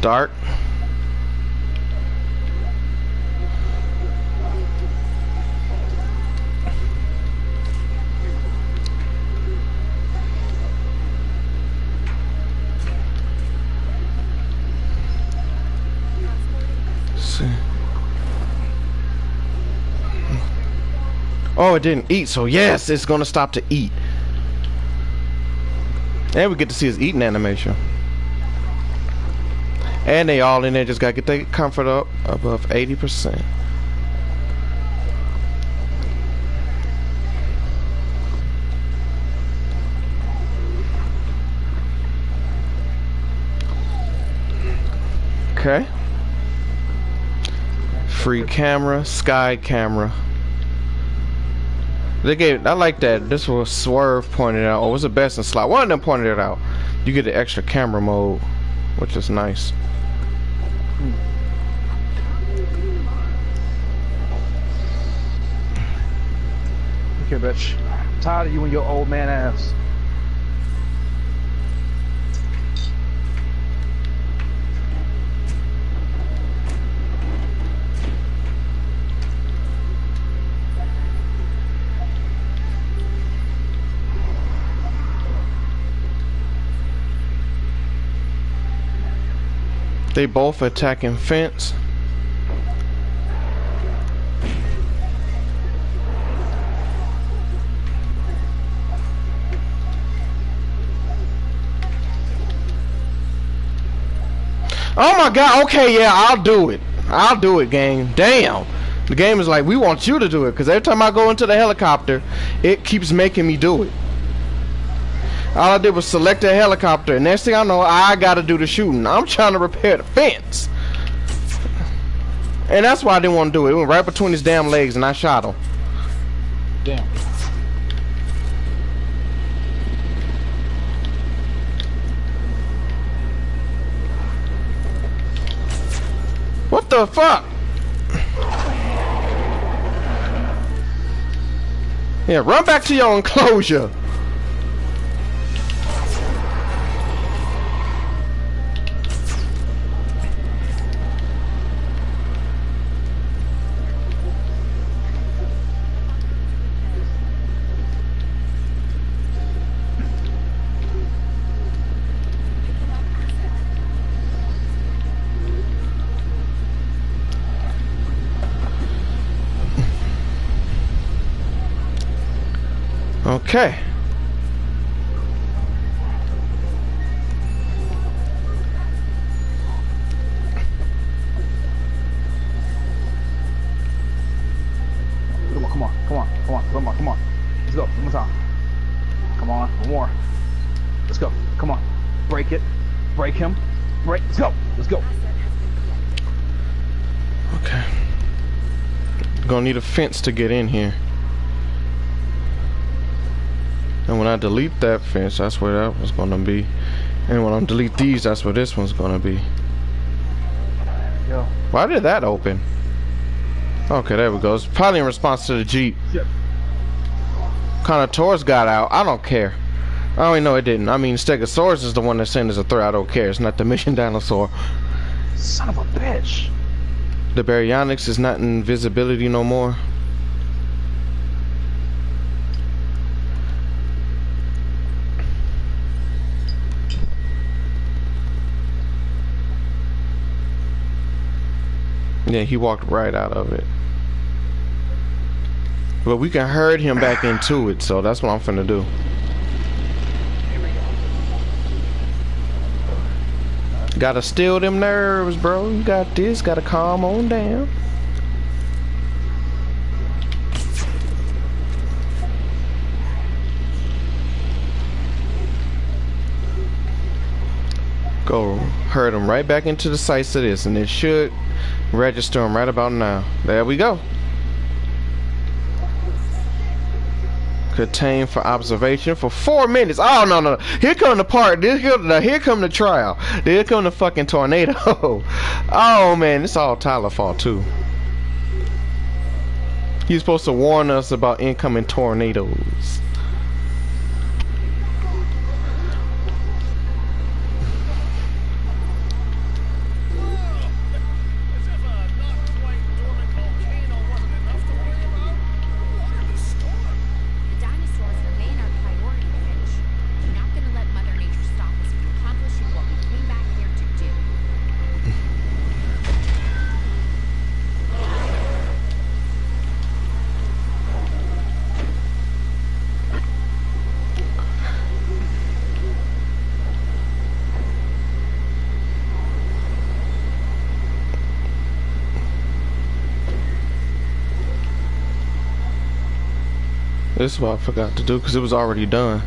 dark. See. Oh, it didn't eat, so yes, it's gonna stop to eat. And we get to see his eating animation. And they all in there just gotta get their comfort up above 80%. Okay. Free camera, sky camera. They gave. I like that. This was Swerve pointed out. Oh, or was it Best in Slot? One of them pointed it out. You get the extra camera mode, which is nice. Okay, bitch. I'm tired of you and your old man ass. They both attacking fence. Oh my god, okay, yeah, I'll do it. I'll do it, game. Damn. The game is like, we want you to do it, because every time I go into the helicopter, it keeps making me do it. All I did was select a helicopter. Next thing I know, I gotta do the shooting. I'm trying to repair the fence. And that's why I didn't want to do it. It went right between his damn legs and I shot him. Damn. What the fuck? Yeah, run back to your enclosure. Okay. Come on, come on, come on, come on, come on, come on. Let's go. One more time. Come on, one more. Let's go. Come on. Break it. Break him. Break. Let's go. Let's go. Okay. Gonna need a fence to get in here. And when I delete that fence, that's where that was gonna be. And when I delete these, that's where this one's gonna be. Yo. Why did that open? Okay, there we go. It's probably in response to the Jeep. Shit. Carnotaurus got out. I don't care. I don't even know it didn't. I mean, Stegosaurus is the one that's saying there's a threat. I don't care. It's not the mission dinosaur. Son of a bitch. The baryonyx is not in visibility no more. Yeah, he walked right out of it. But we can herd him back into it, so that's what I'm finna do. Gotta still them nerves, bro. You got this. Gotta calm on down. Go herd him right back into the sights of this, and it should register him right about now. There we go. Contain for observation for four minutes. Oh no no! Here come the part. Here come the here come the trial. Here come the fucking tornado. oh man, it's all Tyler fault too. He's supposed to warn us about incoming tornadoes. As if a not quite dormant volcano wasn't enough to worry about. Look at the storm. The dinosaurs remain our priority, Finch. We're not gonna let Mother Nature stop us from accomplishing what we came back here to do. This is what I forgot to do because it was already done.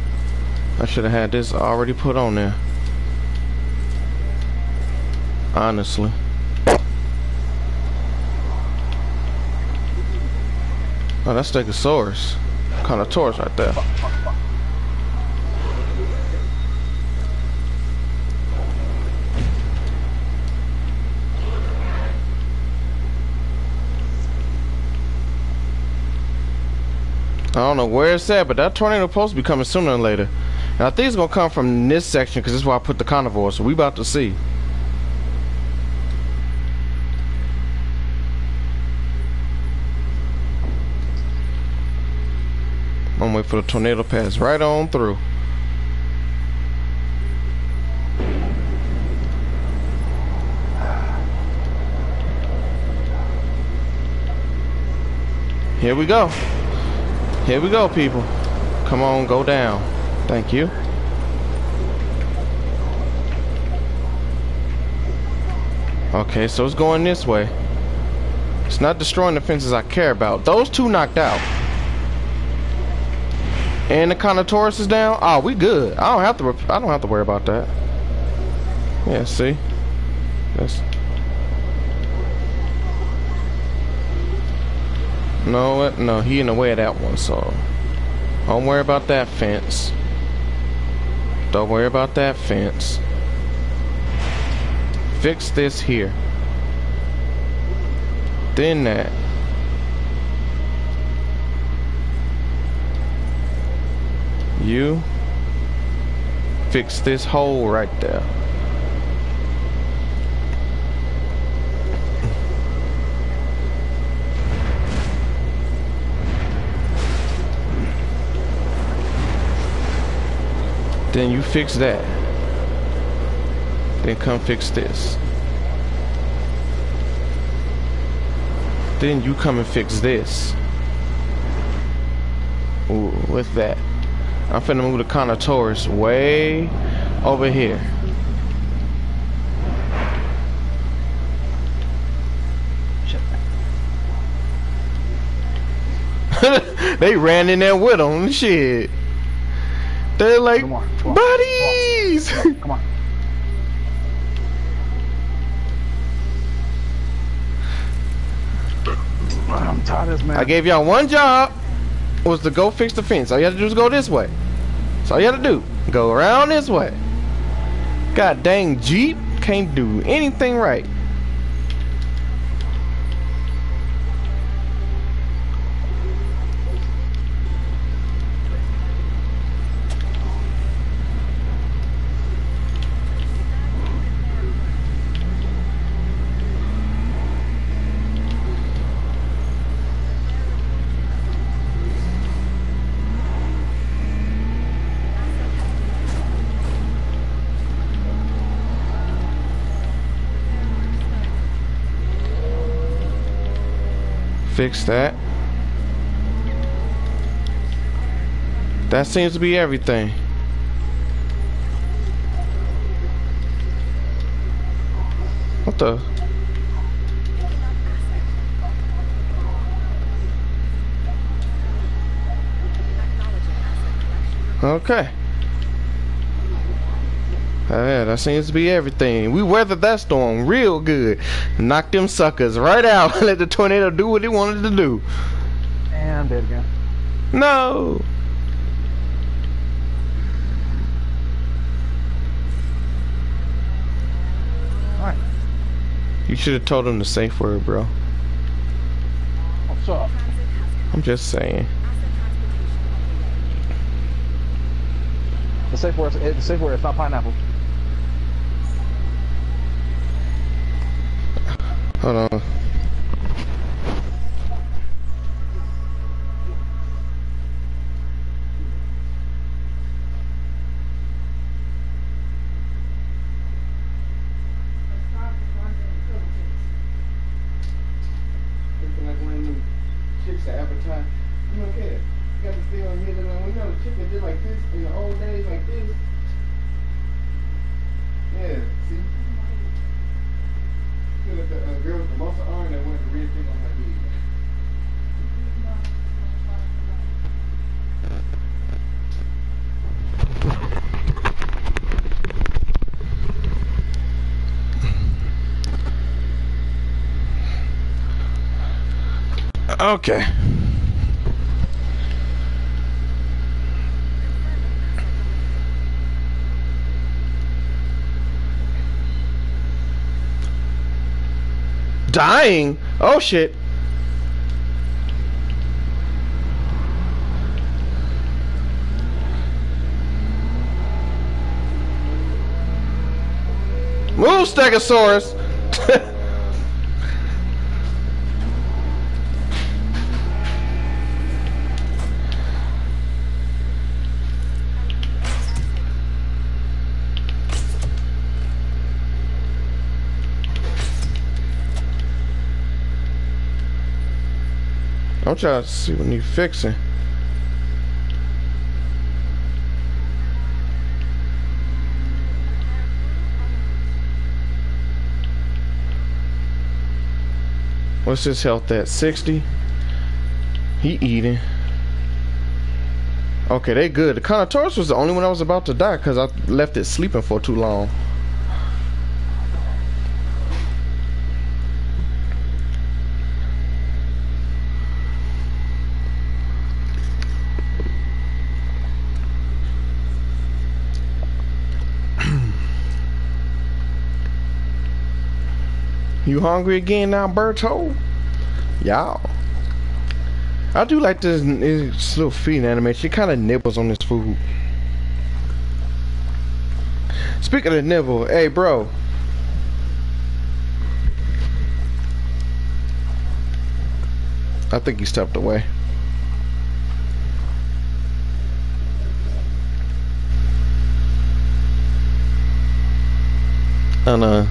I should have had this already put on there. Honestly. Oh, that's Stegosaurus. Kind of Taurus right there. Don't know where it's at, but that tornado supposed to be coming sooner than later. And I think it's gonna come from this section because this is where I put the carnivore. So we about to see. I'm gonna for the tornado pass right on through. Here we go. Here we go, people. Come on, go down. Thank you. Okay, so it's going this way. It's not destroying the fences I care about. Those two knocked out. And the Carnotaurus is down. Oh, we good. I don't have to. I don't have to worry about that. Yeah, see. That's. No, what? No, he in the way of that one. So, don't worry about that fence. Don't worry about that fence. Fix this here. Then that. You fix this hole right there. Then you fix that. Then come fix this. Then you come and fix this. Ooh, what's that? I'm finna move the Carnotaurus way over here. they ran in there with him. Shit. They're like Come on, come on, buddies. Come on. I'm tired of this man. I gave y'all one job was to go fix the fence. All you had to do is go this way. That's all you had to do. Go around this way. God dang Jeep can't do anything right. Fix that. That seems to be everything. What the? Okay. Yeah, that seems to be everything. We weathered that storm real good. Knocked them suckers right out. Let the tornado do what it wanted to do. And I'm dead again. No. Alright. You should have told him the safe word, bro. What's up? I'm just saying. The safe word, the safe word is not pineapple. Hold on. like one of them chicks that advertise. You don't care. You got to stay on here. And we know the chick that did like this in the old days, like this. Yeah, see? Feel like the uh, girl with the muscle arm that wanted the red thing on her knee. Okay. Dying? Oh shit. Move, Stegosaurus! I'm trying to see what you fixing. What's his health at? 60? He eating. Okay, they good. The Carnotaurus was the only one I was about to die because I left it sleeping for too long. You hungry again now, Berto? Y'all. I do like this, this little feeding animation. She kind of nibbles on this food. Speaking of nibble, hey bro. I think he stepped away. And uh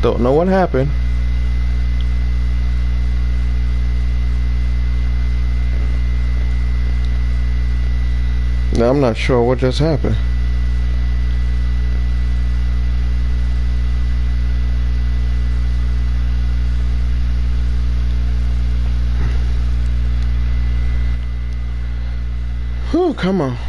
don't know what happened. Now I'm not sure what just happened. Whew, come on.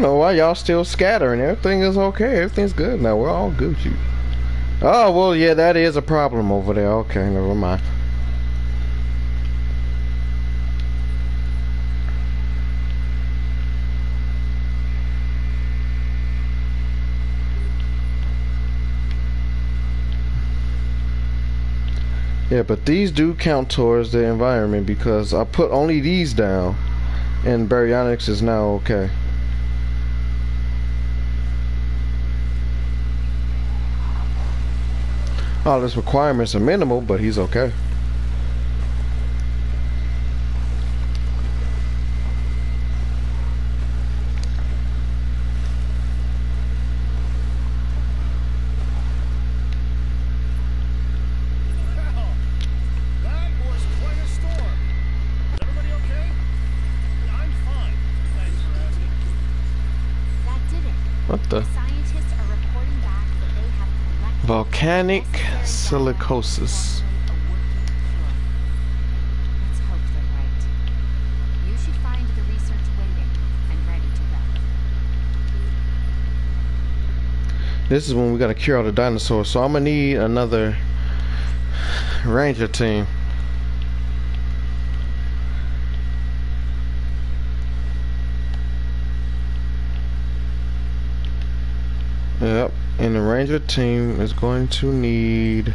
Don't know why y'all still scattering. Everything is okay. Everything's good now. We're all Gucci. Oh, well, yeah, that is a problem over there. Okay, never mind. Yeah, but these do count towards the environment because I put only these down and baryonyx is now okay. All his requirements are minimal, but he's okay. Well, that was quite a storm. Everybody okay? I'm fine. Thanks for asking. That did it. What the? Scientists are reporting back that they have collected Volcanic silicosis. to formulate a working cure. Let's hope they're right. You should find the research waiting and ready to go. This is when we gotta cure all the dinosaurs, so I'm gonna need another ranger team. Yep, and the ranger team is going to need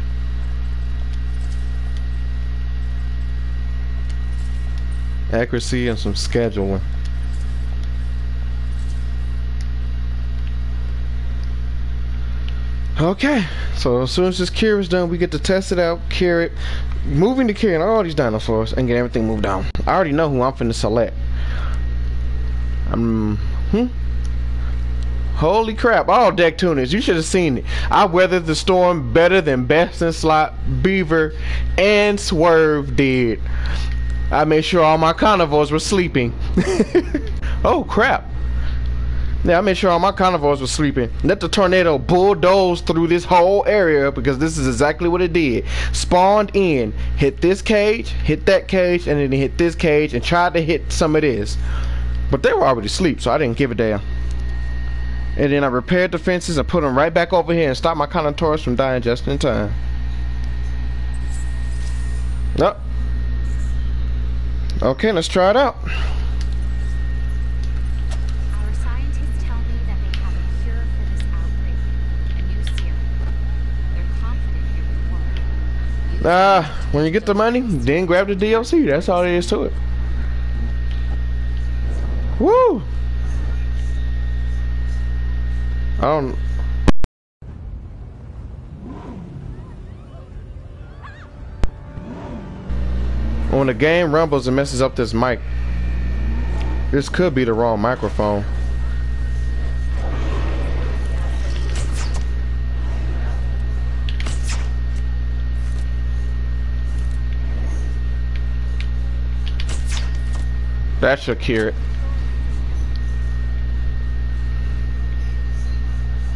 accuracy and some scheduling. Okay, so as soon as this cure is done, we get to test it out, cure it, moving the cure in all these dinosaurs, and get everything moved on. I already know who I'm finna select. Um, hmm? Holy crap, all deck tuners, you should have seen it. I weathered the storm better than Best and Slot, Beaver, and Swerve did. I made sure all my carnivores were sleeping. oh crap. Yeah, I made sure all my carnivores were sleeping. Let the tornado bulldoze through this whole area because this is exactly what it did. Spawned in, hit this cage, hit that cage, and then it hit this cage and tried to hit some of this. But they were already asleep, so I didn't give a damn. And then I repaired the fences and put them right back over here and stopped my Carnotaurus from dying just in time. Nope. Okay, let's try it out. Our scientists tell me that they have a cure for this outbreak, a new serum. They're confident it will work. You Ah, when you get the money, then grab the DLC. That's all there is to it. Woo! I don't. When the game rumbles and messes up this mic, this could be the wrong microphone. That should cure it.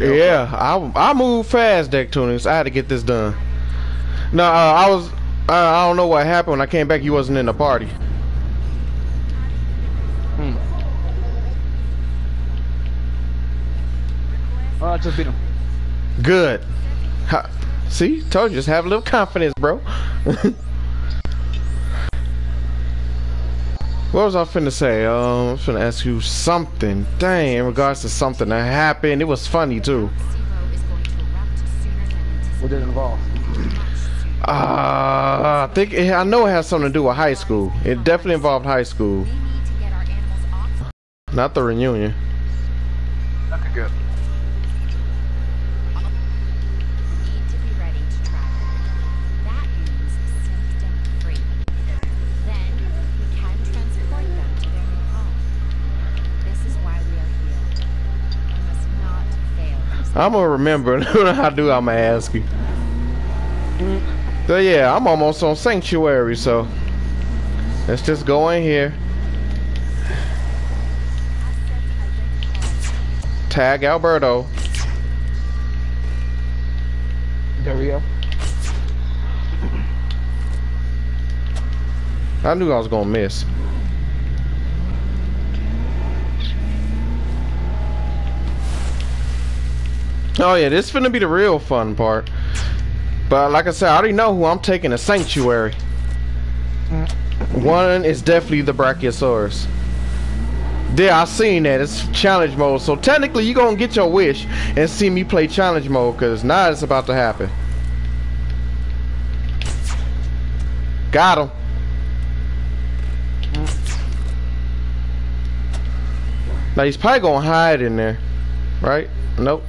Yeah, I I moved fast, deck tunings. I had to get this done. No, uh, I was. Uh, I don't know what happened when I came back. You wasn't in the party. Hmm. Oh, I just beat him. Good. Ha, see, told you, just have a little confidence, bro. what was I finna say? Um, I was finna ask you something. Dang, in regards to something that happened. It was funny too. Zero is going to erupt sooner than What did it involve? Uh, I think it, I know it has something to do with high school. It definitely involved high school, We need to get our animals off. not the reunion. Okay, good. I'm gonna remember. When I do, I'm gonna ask you. So yeah, I'm almost on sanctuary. So let's just go in here. Tag Alberto. There we go. I knew I was gonna miss. Oh yeah, this finna be the real fun part. But like I said, I already know who I'm taking to Sanctuary. One is definitely the Brachiosaurus. Yeah, I seen that. It's challenge mode. So technically, you gonna get your wish and see me play challenge mode, cause now it's about to happen. Got him. Now he's probably gonna hide in there, right? Nope.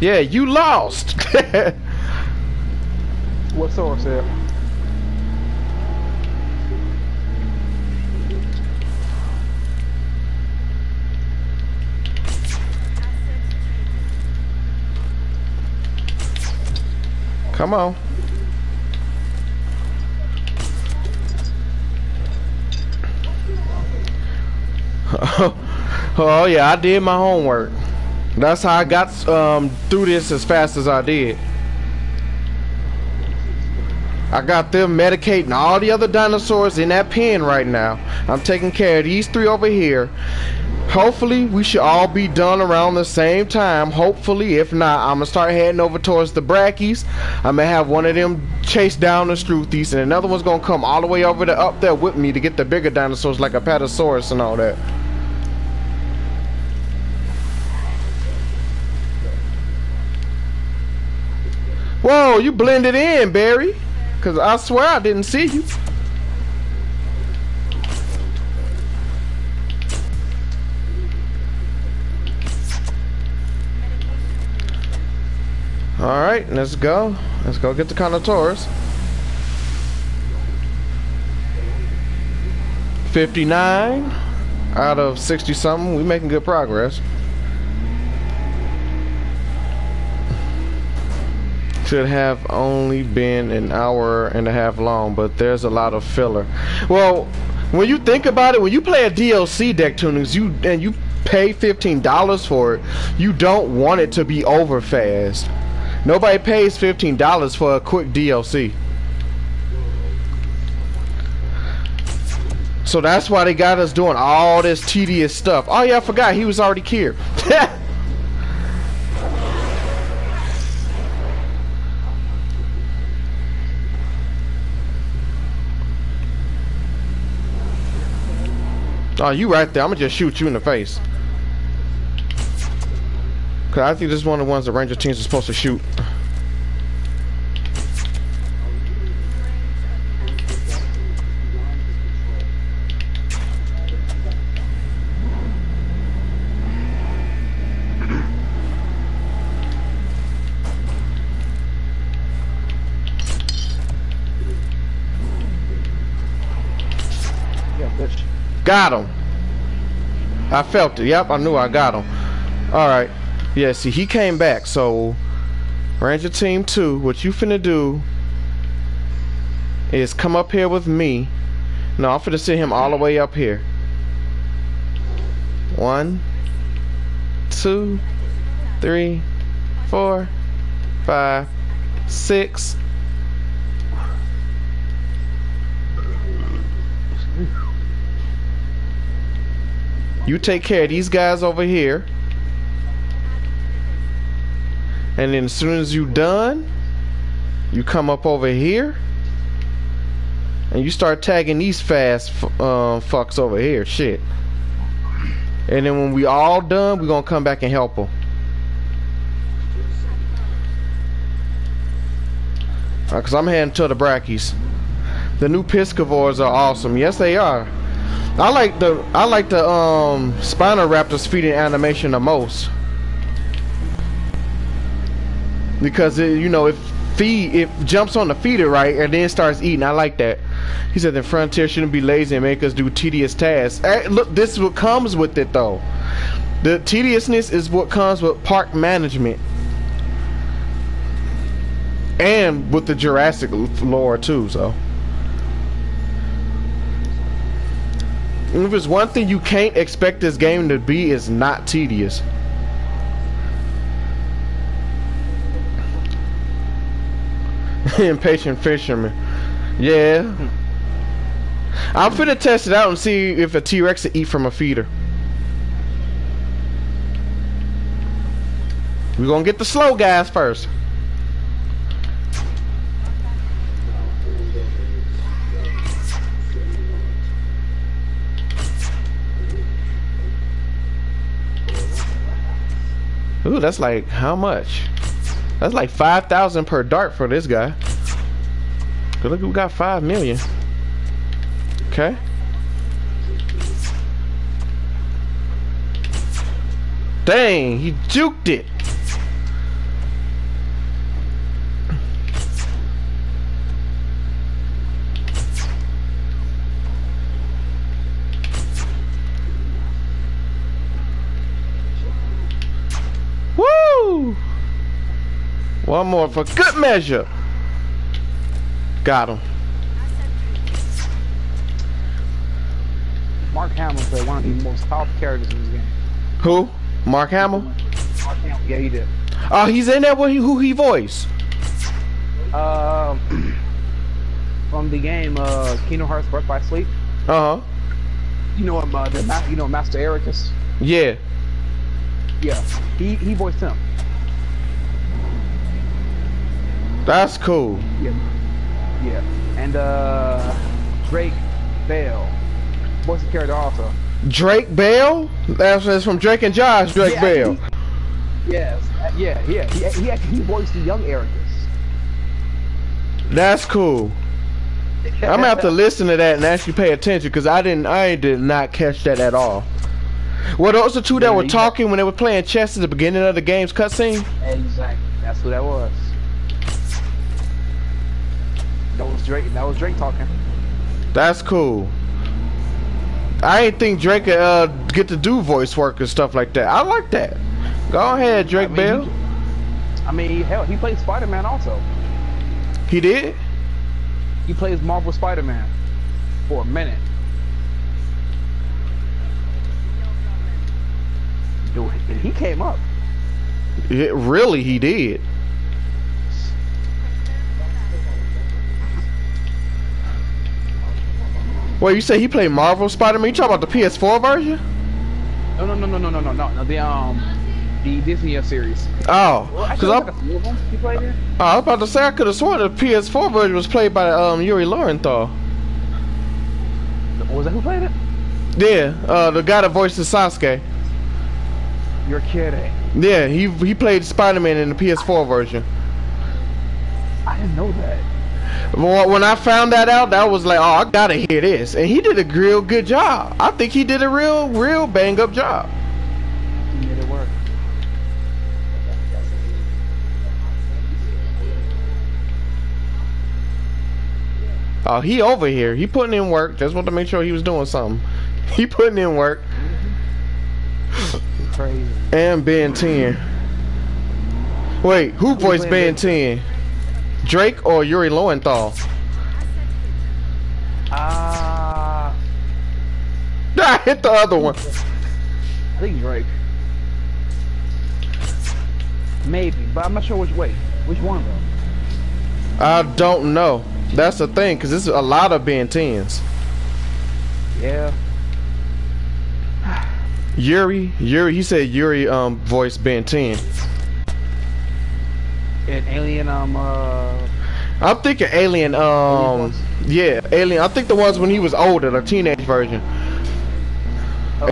Yeah, you lost. What source there? Come on. oh yeah, I did my homework. That's how I got um, through this as fast as I did. I got them medicating all the other dinosaurs in that pen right now. I'm taking care of these three over here. Hopefully, we should all be done around the same time. Hopefully, if not, I'm gonna start heading over towards the Brackies. I'm gonna have one of them chase down the Struthies, and another one's gonna come all the way over to up there with me to get the bigger dinosaurs like Apatosaurus and all that. Whoa, you blended in, Barry. Cause I swear I didn't see you. All right, let's go. Let's go get the Carnotaurus. 59 out of 60 something. We making good progress. Should have only been an hour and a half long, but there's a lot of filler. Well, when you think about it, when you play a DLC deck tunings, you and you pay fifteen dollars for it, you don't want it to be over fast. Nobody pays fifteen dollars for a quick DLC. So that's why they got us doing all this tedious stuff. Oh yeah, I forgot he was already here. Oh, you right there. I'm gonna just shoot you in the face. Cause I think this is one of the ones the Ranger teams are supposed to shoot. Got him. I felt it. Yep, I knew I got him. All right. Yeah, see, he came back. So, Ranger Team 2, what you finna do is come up here with me. No, I'm finna send him all the way up here. One, two, three, four, five, six. You take care of these guys over here. And then as soon as you done, you come up over here. And you start tagging these fast uh, fucks over here. Shit. And then when we all done, we're gonna come back and help them. Uh, Cause I'm heading to the Brackies. The new Piscivores are awesome. Yes, they are. I like the I like the um Spinoraptors feeding animation the most because it, you know if feed it jumps on the feeder right and then starts eating. I like that. He said the frontier shouldn't be lazy and make us do tedious tasks. Hey, look, this is what comes with it though. The tediousness is what comes with park management. And with the Jurassic lore too, so. If there's one thing you can't expect this game to be is not tedious. Impatient fisherman. Yeah. I'm finna test it out and see if a T-Rex will eat from a feeder. We're gonna get the slow guys first. Ooh, that's like how much? That's like 5,000 per dart for this guy. Good look, we got 5 million. Okay. Dang, he juked it. Woo! One more for good measure. Got him. Mark Hamill played one of the most powerful characters in this game. Who? Mark Hamill? Mark Hamill, yeah, he did. Oh, he's in there. What? He, who he voiced. Um, from the game uh, Kingdom Hearts Birth by Sleep. Uh huh. You know him, uh, the you know Master Eraqus. Yeah. Yeah, he he voiced him. That's cool. Yeah, yeah, and uh, Drake Bell What's the character also. Drake Bell? That's, that's from Drake and Josh. Drake Yeah, Bell. he- yes, uh, yeah, yeah. He, he actually he voiced the young Eraqus. That's cool. I'm gonna have to listen to that and actually pay attention because I didn't, I did not catch that at all. Well, those are two that Yeah, were talking when they were playing chess at the beginning of the game's cutscene. Exactly. That's who that was. That was Drake. That was Drake talking. That's cool. I ain't think Drake could uh, get to do voice work and stuff like that. I like that. Go ahead, Drake I mean, Bell. he- I mean, hell, he played Spider-Man also. He did. He plays Marvel Spider-Man for a minute. Dude, and he came up. It, really, he did. Wait, you say he played Marvel Spider-Man? You talking about the PS4 version? No, no, no, no, no, no, no, no. no. The um, the Disney series. Oh, because I, like I, oh, I was about to say I could have sworn the PS4 version was played by um Yuri Lowenthal. Was that who played it? Yeah, uh, the guy that voices Sasuke. You're kidding. Yeah, he he played Spider-Man in the PS4 version. I didn't know that. Well, when I found that out, that was like, oh, I gotta hear this, and he did a real good job. I think he did a real, real bang up job. It work. Oh, he over here. He putting in work. Just want to make sure he was doing something. He putting in work. Crazy. And Ben 10. Wait, who voiced Ben 10? Drake or Yuri Lowenthal? Ah, I hit the other one. I think Drake. Maybe, but I'm not sure which way. Which one though? I don't know. That's the thing, because it's a lot of Ben 10s. Yeah. Yuri, Yuri, he said Yuri um voiced Ben 10. And Alien, um, uh, I'm thinking Alien, um, yeah, Alien. I think the ones when he was older, the teenage version.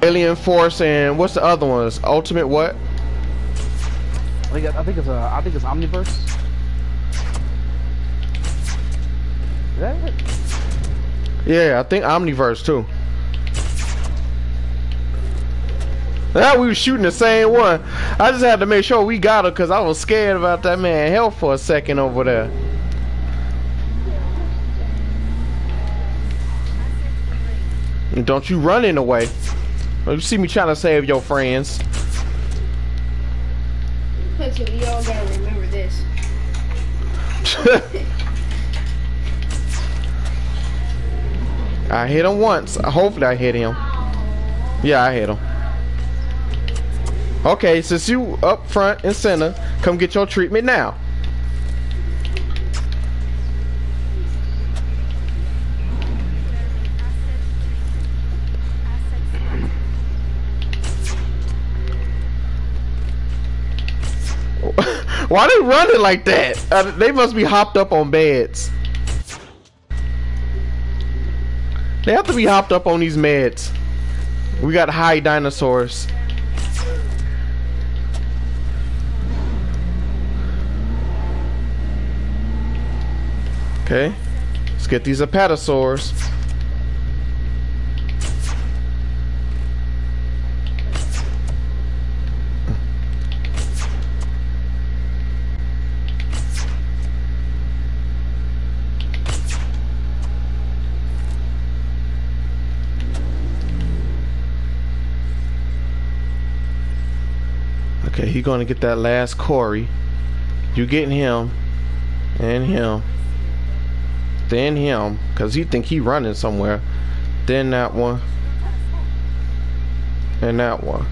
Alien Force and what's the other ones? Ultimate what? I think I think it's uh, I think it's Omniverse. Is that it? Yeah, I think Omniverse too. Now we were shooting the same one. I just had to make sure we got her because I was scared about that man hell for a second over there. And don't you run in the way. You see me trying to save your friends. Until y'all gotta remember this. I hit him once. Hopefully I hit him. Yeah, I hit him. Okay, since you up front and center, come get your treatment now. Why they running like that? Uh, they must be hopped up on beds. They have to be hopped up on these meds. We got high dinosaurs. Okay. Let's get these apatosaurs. Okay, he gonna get that last Corey. You getting him and him. Then him, cause he think he running somewhere. Then that one. And that one.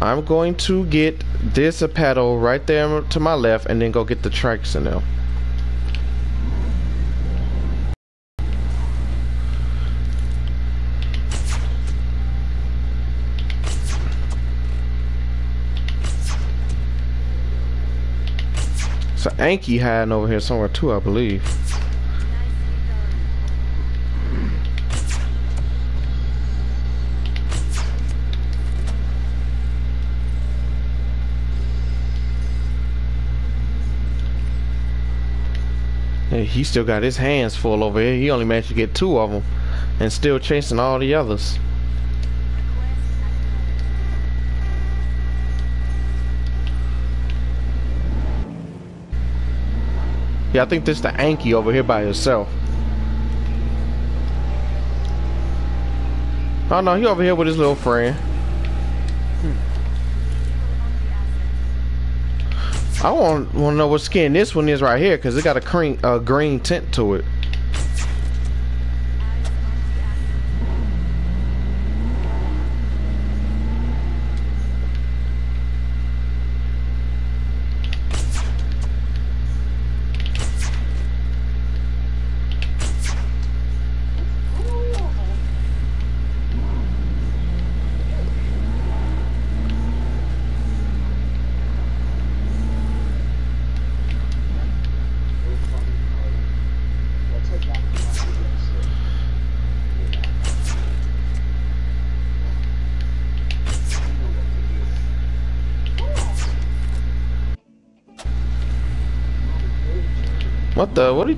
I'm going to get this Apato right there to my left and then go get the tracks in them. So Anki hiding over here somewhere too, I believe. Hey, he still got his hands full over here. He only managed to get two of them, and still chasing all the others. Yeah, I think this the Anki over here by himself. Oh no, he over here with his little friend. I want want to know what skin this one is right here because it got a green tint to it.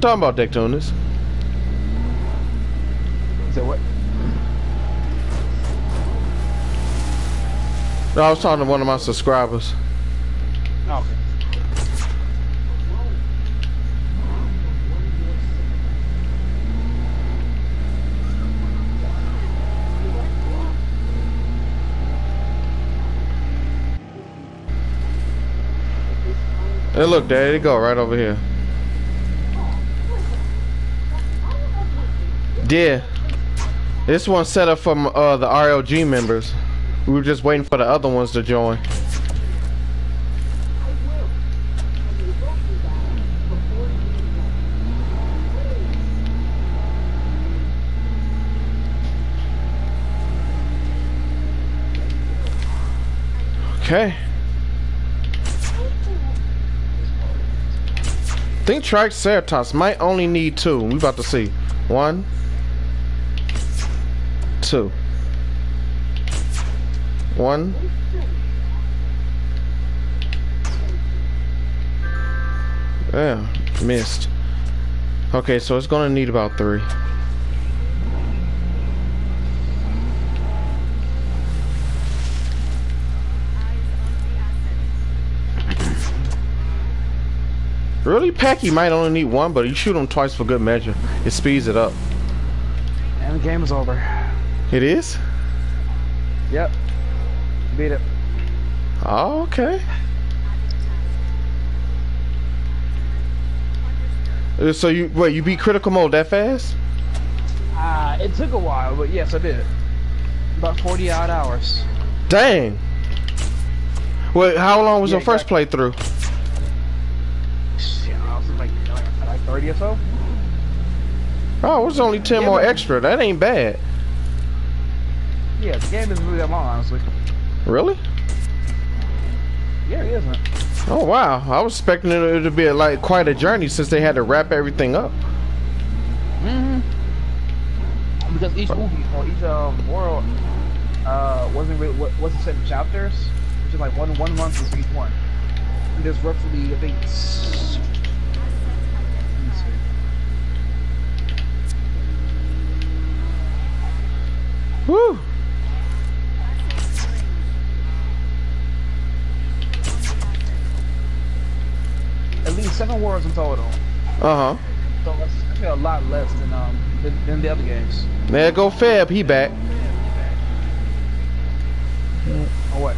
talking about, Daytonas? So what? No, I was talking to one of my subscribers. Oh, okay. Hey, look, Daddy, go right over here. Yeah. This one's set up for uh, the RLG members. We were just waiting for the other ones to join. Okay. think Triceratops might only need two. We about to see. One, two. One. Yeah, missed. Okay, so it's gonna need about three. Really, Packy might only need one, but you shoot him twice for good measure. It speeds it up. And the game is over. It is? Yep. Beat it. Oh, okay. Uh, So you wait, you beat critical mode that fast? Uh, it took a while, but yes, I did. About 40 odd hours. Dang. Wait, how long was Yeah, your first playthrough? Shit, I was like, like, like 30 or so. Oh, it was only ten Yeah, more extra. That ain't bad. Yeah, the game isn't really that long, honestly. Really? Yeah, it isn't. Oh wow, I was expecting it to be like quite a journey since they had to wrap everything up. Mm-hmm. Because each movie or each um, world uh, wasn't really, wa- wasn't set in chapters, which is like one one month for each one. And there's roughly I think. let me see. Woo. At least seven worlds in total. Uh huh. So that's actually a lot less than um than, than the other games. There go Fab. He back. Or what?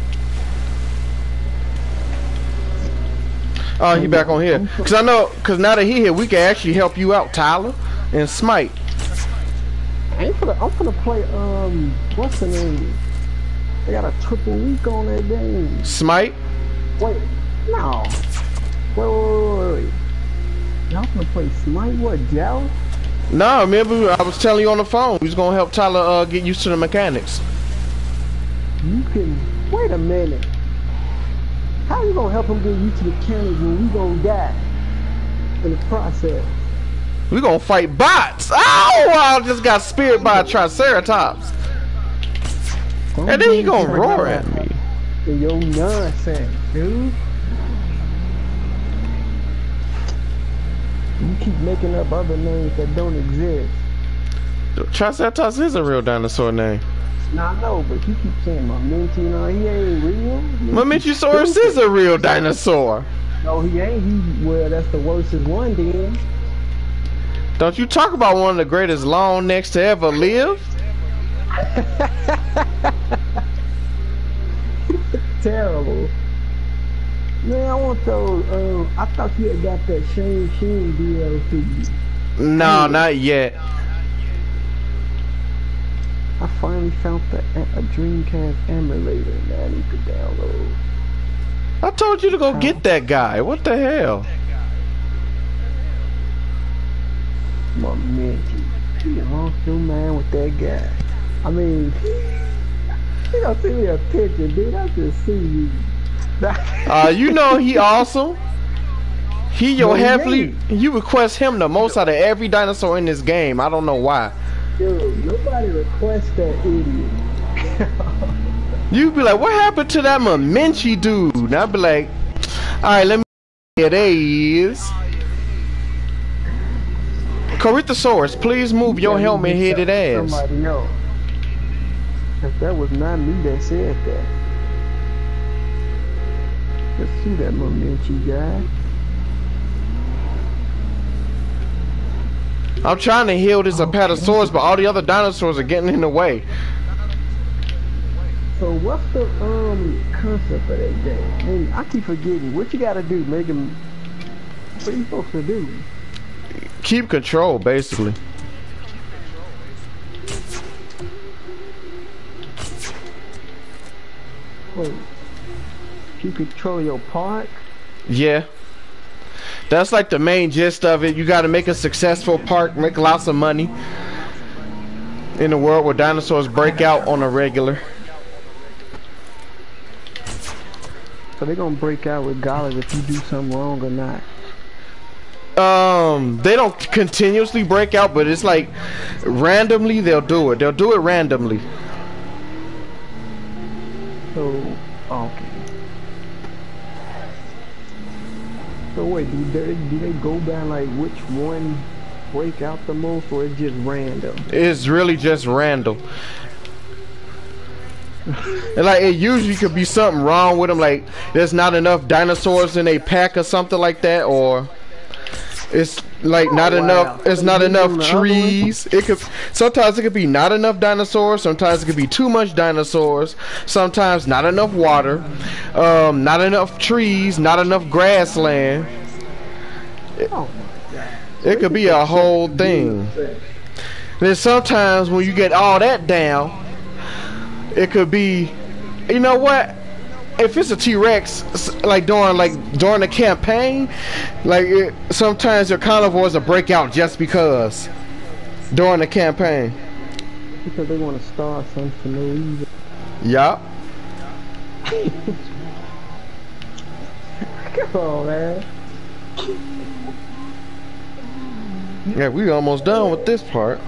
Oh, he back on here. Cause I know, cause now that he here, we can actually help you out, Tyler and Smite. I ain't finna, I'm finna play, um, what's the name? They got a triple week on that game. Smite. Wait, no. Wait, wait, wait, wait. Y'all finna play Smite? What, Joust? No, remember I was telling you on the phone. We was gonna help Tyler uh, get used to the mechanics. You can, wait a minute. How you gonna help him get used to the mechanics when we gonna die in the process? We gonna fight bots. Oh, I just got speared by a Triceratops. Don't And then he gonna roar at me. Your nonsense, dude. You keep making up other names that don't exist. Triceratops is a real dinosaur name. Now I know, but you keep saying my no, he ain't real. Mamenchisaurus is a real dinosaur. No, he ain't. He well, that's the worstest one then. Don't you talk about one of the greatest long necks to ever live? Terrible. Man, I want those. Um, I thought you had got that Shane Sheen DLC. No, not yet. I finally found the a Dreamcast emulator that I need to download. I told you to go get that guy. What the hell? My Minty. You lost your man with that guy. I mean, you don't send me a picture, dude. I just see you. Uh, you know he awesome. He your heavily. You request him the most out of every dinosaur in this game. I don't know why. Dude, nobody requests that idiot. You be like, what happened to that Mamenchi dude? And I'd be like, all right, let me. Here, there he is. Corythosaurus, please move your helmet headed ass. Somebody else. If that was not me that said that. Let's see that Mamenchi guy. I'm trying to heal this Apatosaurus, but all the other dinosaurs are getting in the way. So what's the um concept of that game? Hey, I keep forgetting. What you gotta do? Make him. What are you supposed to do? Keep control, basically. Wait. You control your park? Yeah. That's like the main gist of it. You gotta make a successful park, make lots of money. In a world where dinosaurs break out on a regular. So they gonna break out with regardless if you do something wrong or not. Um, they don't continuously break out, but it's like randomly they'll do it. They'll do it randomly. So, okay. So wait, do they, do they go by like which one break out the most or it's just random? It's really just random. and like it usually could be something wrong with them, like there's not enough dinosaurs in a pack or something like that, or it's like not Oh, wow. enough. It's not enough doing the other one? trees. It could sometimes it could be not enough dinosaurs. Sometimes it could be too much dinosaurs. Sometimes not enough water. Um, not enough trees. Not enough grassland. Oh, It could be a whole thing. Then sometimes when you get all that down, it could be, you know what? If it's a T-Rex, like during like during the campaign, like it, sometimes your carnivores will break out just because during the campaign. because they want to start something for no reason. Yup. Come on, man. Yeah, we almost done with this part.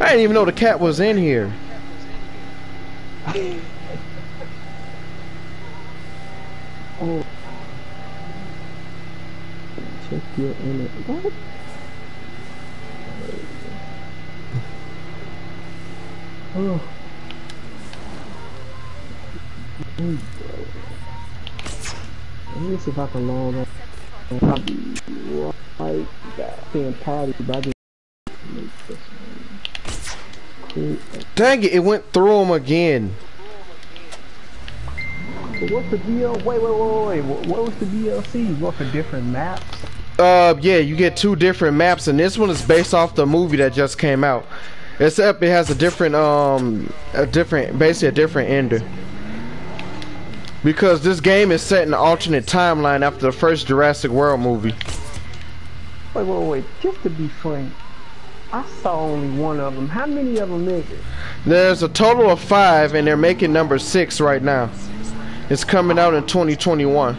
I didn't even know the cat was in here. Oh. Check your inner. What? Oh. Let me see if I can log on. I'll right back. Saying party, but I just make this one. Dang it, it went through him again. What's the DL? Wait, wait, wait, wait. What, what was the DLC? What for different maps? Uh, yeah, you get two different maps, and this one is based off the movie that just came out. Except it has a different, um, a different, basically a different ender. Because this game is set in an alternate timeline after the first Jurassic World movie. Wait, wait, wait. Just to be frank, I saw only one of them. How many of them is it? There's a total of five, and they're making number six right now. It's coming out in 2021.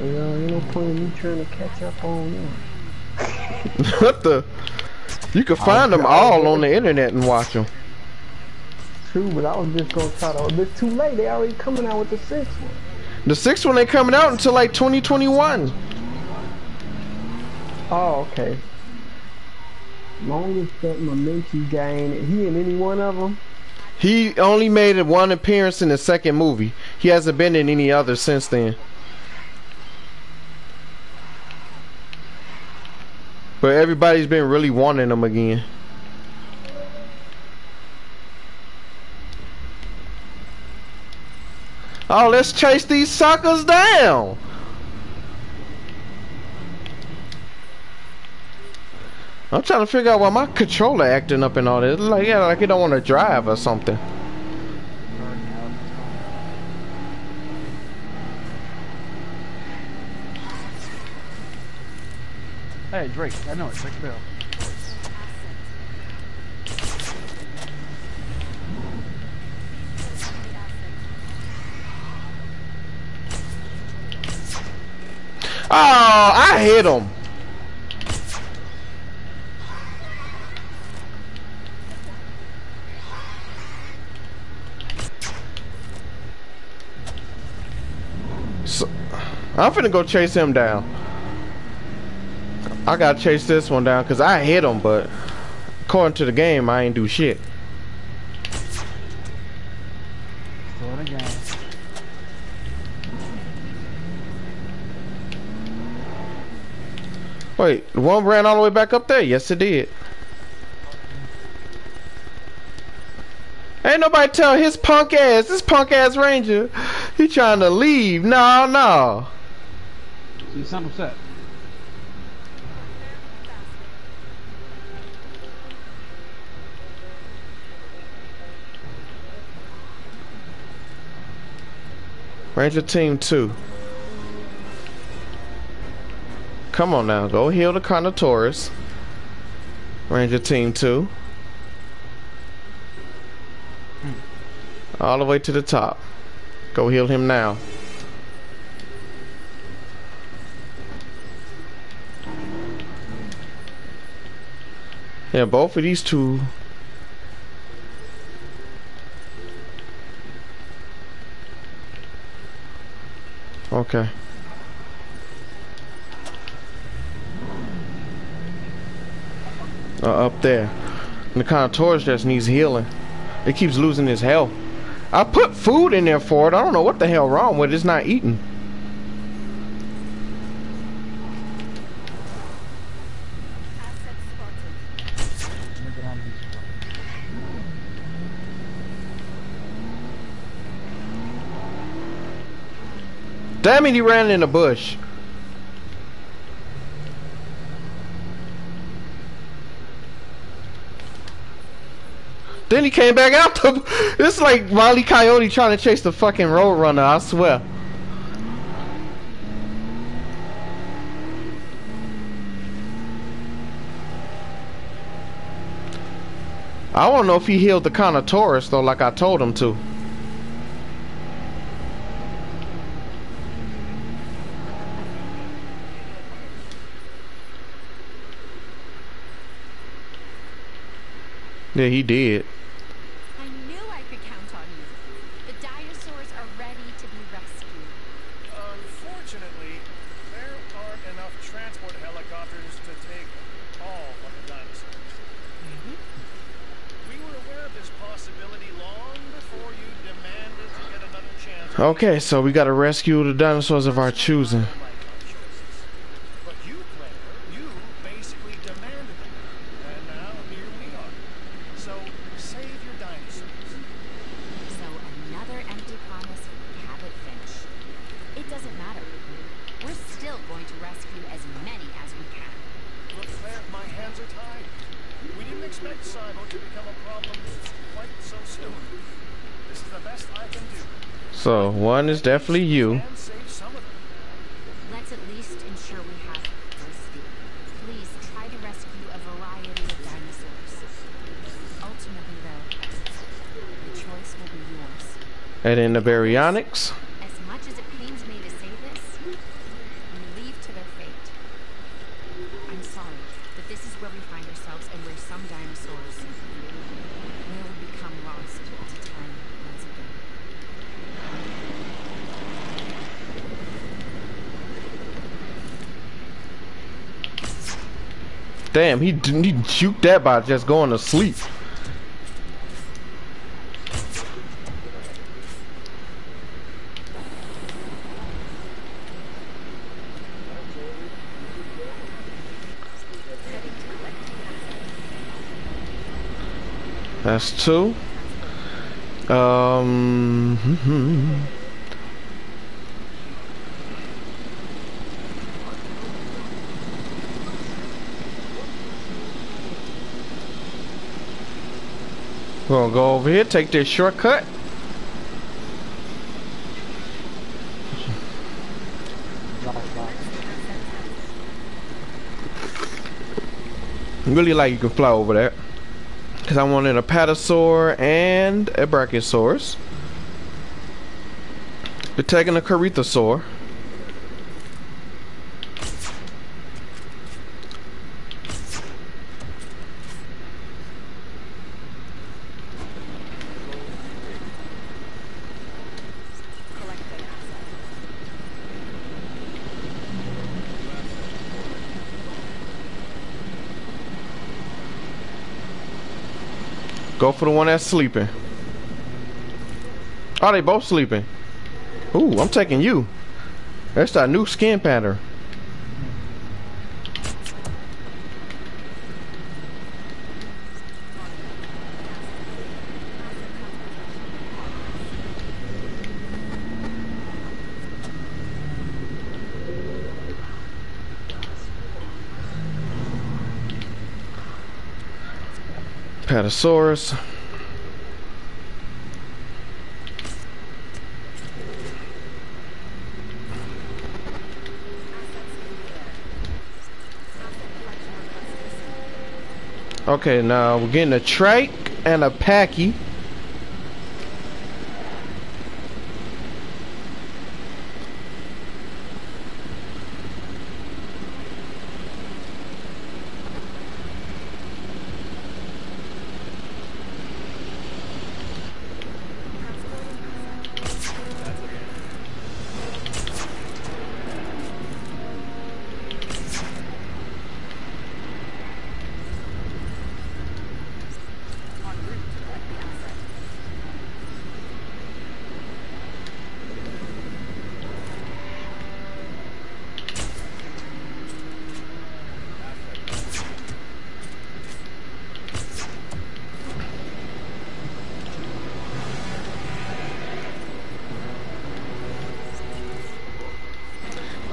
Well, ain't no point in me trying to catch up on them. what the? You can find them all on the internet and watch them. True, but I was just gonna try to. It's too late. They already coming out with the sixth one. The sixth one ain't coming out until like 2021. Oh, okay. Longest that ain't it? He in any one of them? He only made one appearance in the second movie. He hasn't been in any other since then. But everybody's been really wanting him again. Oh, let's chase these suckers down. I'm trying to figure out why my controller acting up and all this. Like, yeah, like it don't want to drive or something. Hey, Drake, I know it's like Bill. Oh, I hit him. So, I'm finna go chase him down. I gotta chase this one down because I hit him, but according to the game, I ain't do shit. In the. Wait, one ran all the way back up there. Yes, it did. Ain't nobody tell his punk ass, this punk ass ranger, he trying to leave. No, no. So you sound upset. Ranger Team 2. Come on now, go heal the Carnotaurus. Ranger Team 2. All the way to the top. Go heal him now. Yeah, both of these two Okay. Uh, up there. And the Carnotaurus just needs healing. It keeps losing his health. I put food in there for it. I don't know what the hell wrong with it. It's not eating. Damn it, he ran in the bush. Then he came back out the. It's like Molly Coyote trying to chase the fucking Roadrunner, I swear. I don't know if he healed the Carnotaurus though, like I told him to. Yeah, he did. I knew I could count on you. The dinosaurs are ready to be rescued. Unfortunately, there aren't enough transport helicopters to take all of the dinosaurs. Mm-hmm. We were aware of this possibility long before you demanded to get another chance. Okay, so we gotta rescue the dinosaurs of our choosing. Like our choices. But you, Claire, you basically demanded them. And now here we are. So save your dinosaurs. So another empty promise from Cabot Finch. It doesn't matter. We're still going to rescue as many as we can. Look, Claire, my hands are tied. We didn't expect Sibo to become a problem quite so soon. This is the best I can do. So one is definitely you. And save some of them. Let's at least ensure we have diversity. Please try to rescue a variety of dinosaurs. Ultimately, though, the choice will be yours. And in the baryonyx. As much as it pains me to say this, we leave to their fate. I'm sorry, but this is where we find ourselves and where some dinosaurs will become lost to time once again. Damn, he didn't he shoot that by just going to sleep. That's two. Um. We're gonna go over here, take this shortcut. Really like you can fly over there. Cause I wanted a Patasaur and a Brachiosaurus. We're taking a Corythosaur. sleeping. Are oh, they both sleeping. Ooh, I'm taking you. That's our new skin pattern. Patasaurus. Okay, now we're getting a trike and a packy.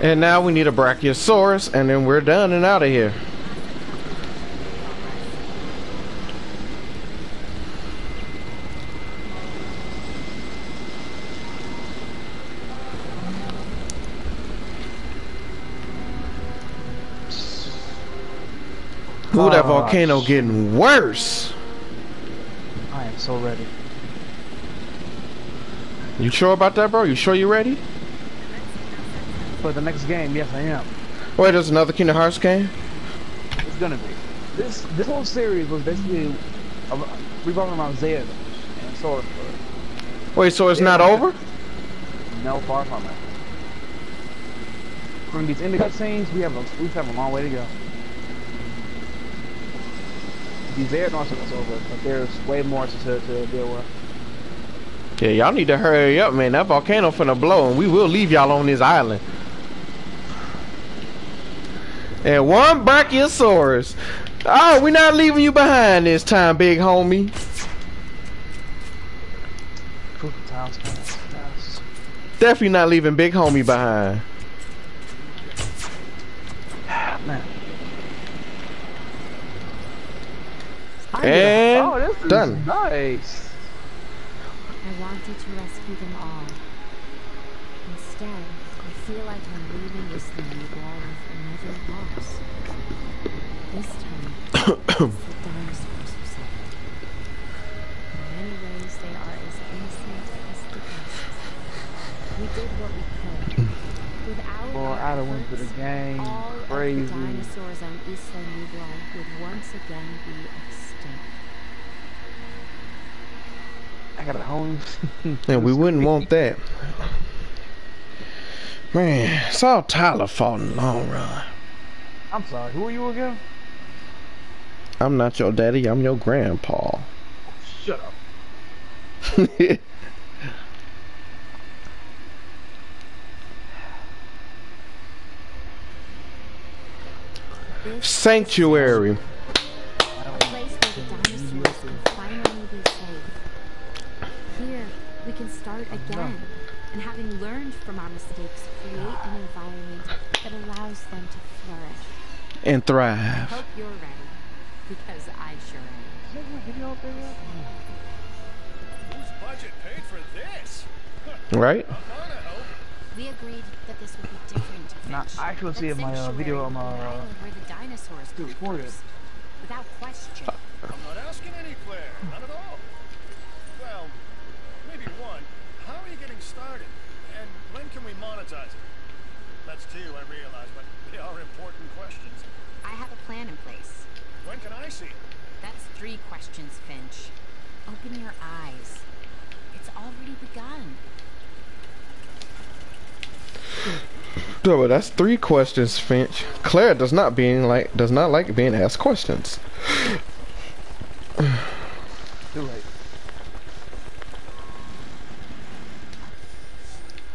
And now we need a Brachiosaurus, and then we're done and out of here. Ooh, that Oh, volcano getting worse. I am so ready. You sure about that, bro? You sure you ready? For the next game, yes I am. Wait, there's another Kingdom Hearts game? It's gonna be. This this whole series was basically revolving around Zed and Sword. Wait, so it's not over? No, far from it. From these end cutscenes, we have a we have a long way to go. The Zed also is over, but there's way more to, to, to deal with. Yeah, y'all need to hurry up, man. That volcano finna blow, and we will leave y'all on this island. And one Brachiosaurus. Oh, we're not leaving you behind this time, big homie. Proof of times past. Yes. Definitely not leaving big homie behind. Man. And oh, this is done. nice. I wanted to rescue them all. Instead, I feel like I'm leaving this Nublar with another loss. This time, it's the dinosaurs who suffer. In many ways, they are as innocent as the beasts. We did what we could. Without Boy, our I'd have went to the efforts, game. all Crazy. of the dinosaurs on Isla Nublar would once again be extinct. I got a home. And we wouldn't want that. Man, it's all Tyler fault in the long run. I'm sorry. Who are you again? I'm not your daddy, I'm your grandpa. Shut up. Sanctuary. a place where the dinosaurs can finally be safe. Here, we can start again, and having learned from our mistakes, create an environment that allows them to flourish. And thrive. Hope you're ready, because I sure am. Whose budget paid for this? Right? We agreed that this would be different. Nah, I actually see That in my, uh, video on my, an uh, where the dinosaurs dude, come it. without question. I'm not asking any, Claire. Not at all. Well, maybe one. How are you getting started? And when can we monetize it? That's two, I realize, but they are important questions. I have a plan in place. When can I see it? That's three questions, Finch. Open your eyes. It's already begun. No, but that's three questions, Finch. Claire does not being like does not like being asked questions. Too late.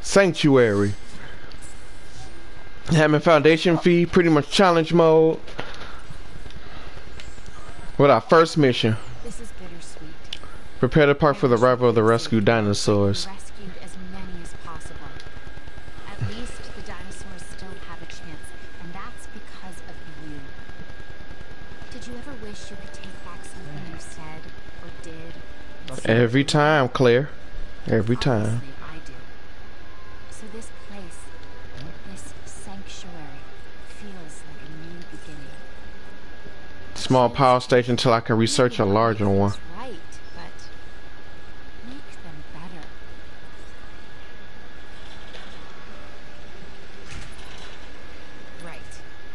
Sanctuary. Having foundation fee, pretty much challenge mode. With our first mission. This is bittersweet. Prepare the park for the arrival of the rescued dinosaurs. Rescued as many as possible. At least the dinosaurs still have a chance, and that's because of you. Did you ever wish you could take back something you said or did? Every time, Claire. Every time. Small power station until I can research a larger one. It's right, but make them better. Right.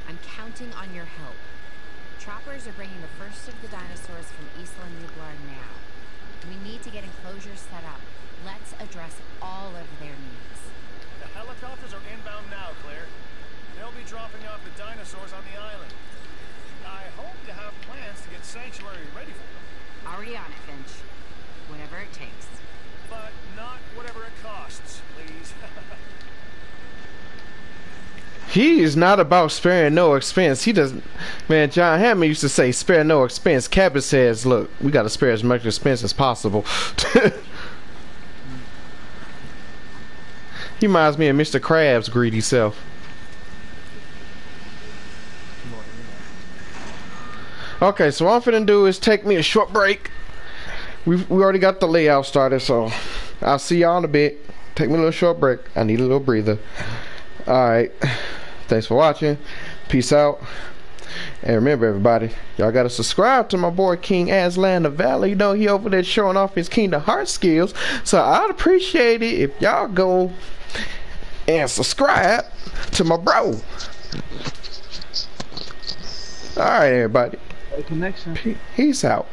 I'm counting on your help. Choppers are bringing the first of the dinosaurs from Isla Nublar now. We need to get enclosures set up. Let's address all of their needs. The helicopters are inbound now, Claire. They'll be dropping off the dinosaurs on the island. I hope you have plans to get Sanctuary ready for them, Already on it, Finch. Whatever it takes. but not whatever it costs, please. He is not about sparing no expense. He doesn't. Man, John Hammond used to say, "Spare no expense." Cabot says, "Look, we got to spare as much expense as possible." he reminds me of Mr. Krabs' greedy self. Okay, so what I'm finna do is take me a short break. We we already got the layout started, so I'll see y'all in a bit. Take me a little short break. I need a little breather. All right. Thanks for watching. Peace out. And remember, everybody, y'all gotta subscribe to my boy King Aslan of Valley. You know he over there showing off his Kingdom Hearts skills. So I'd appreciate it if y'all go and subscribe to my bro. All right, everybody. Connection. Peace out.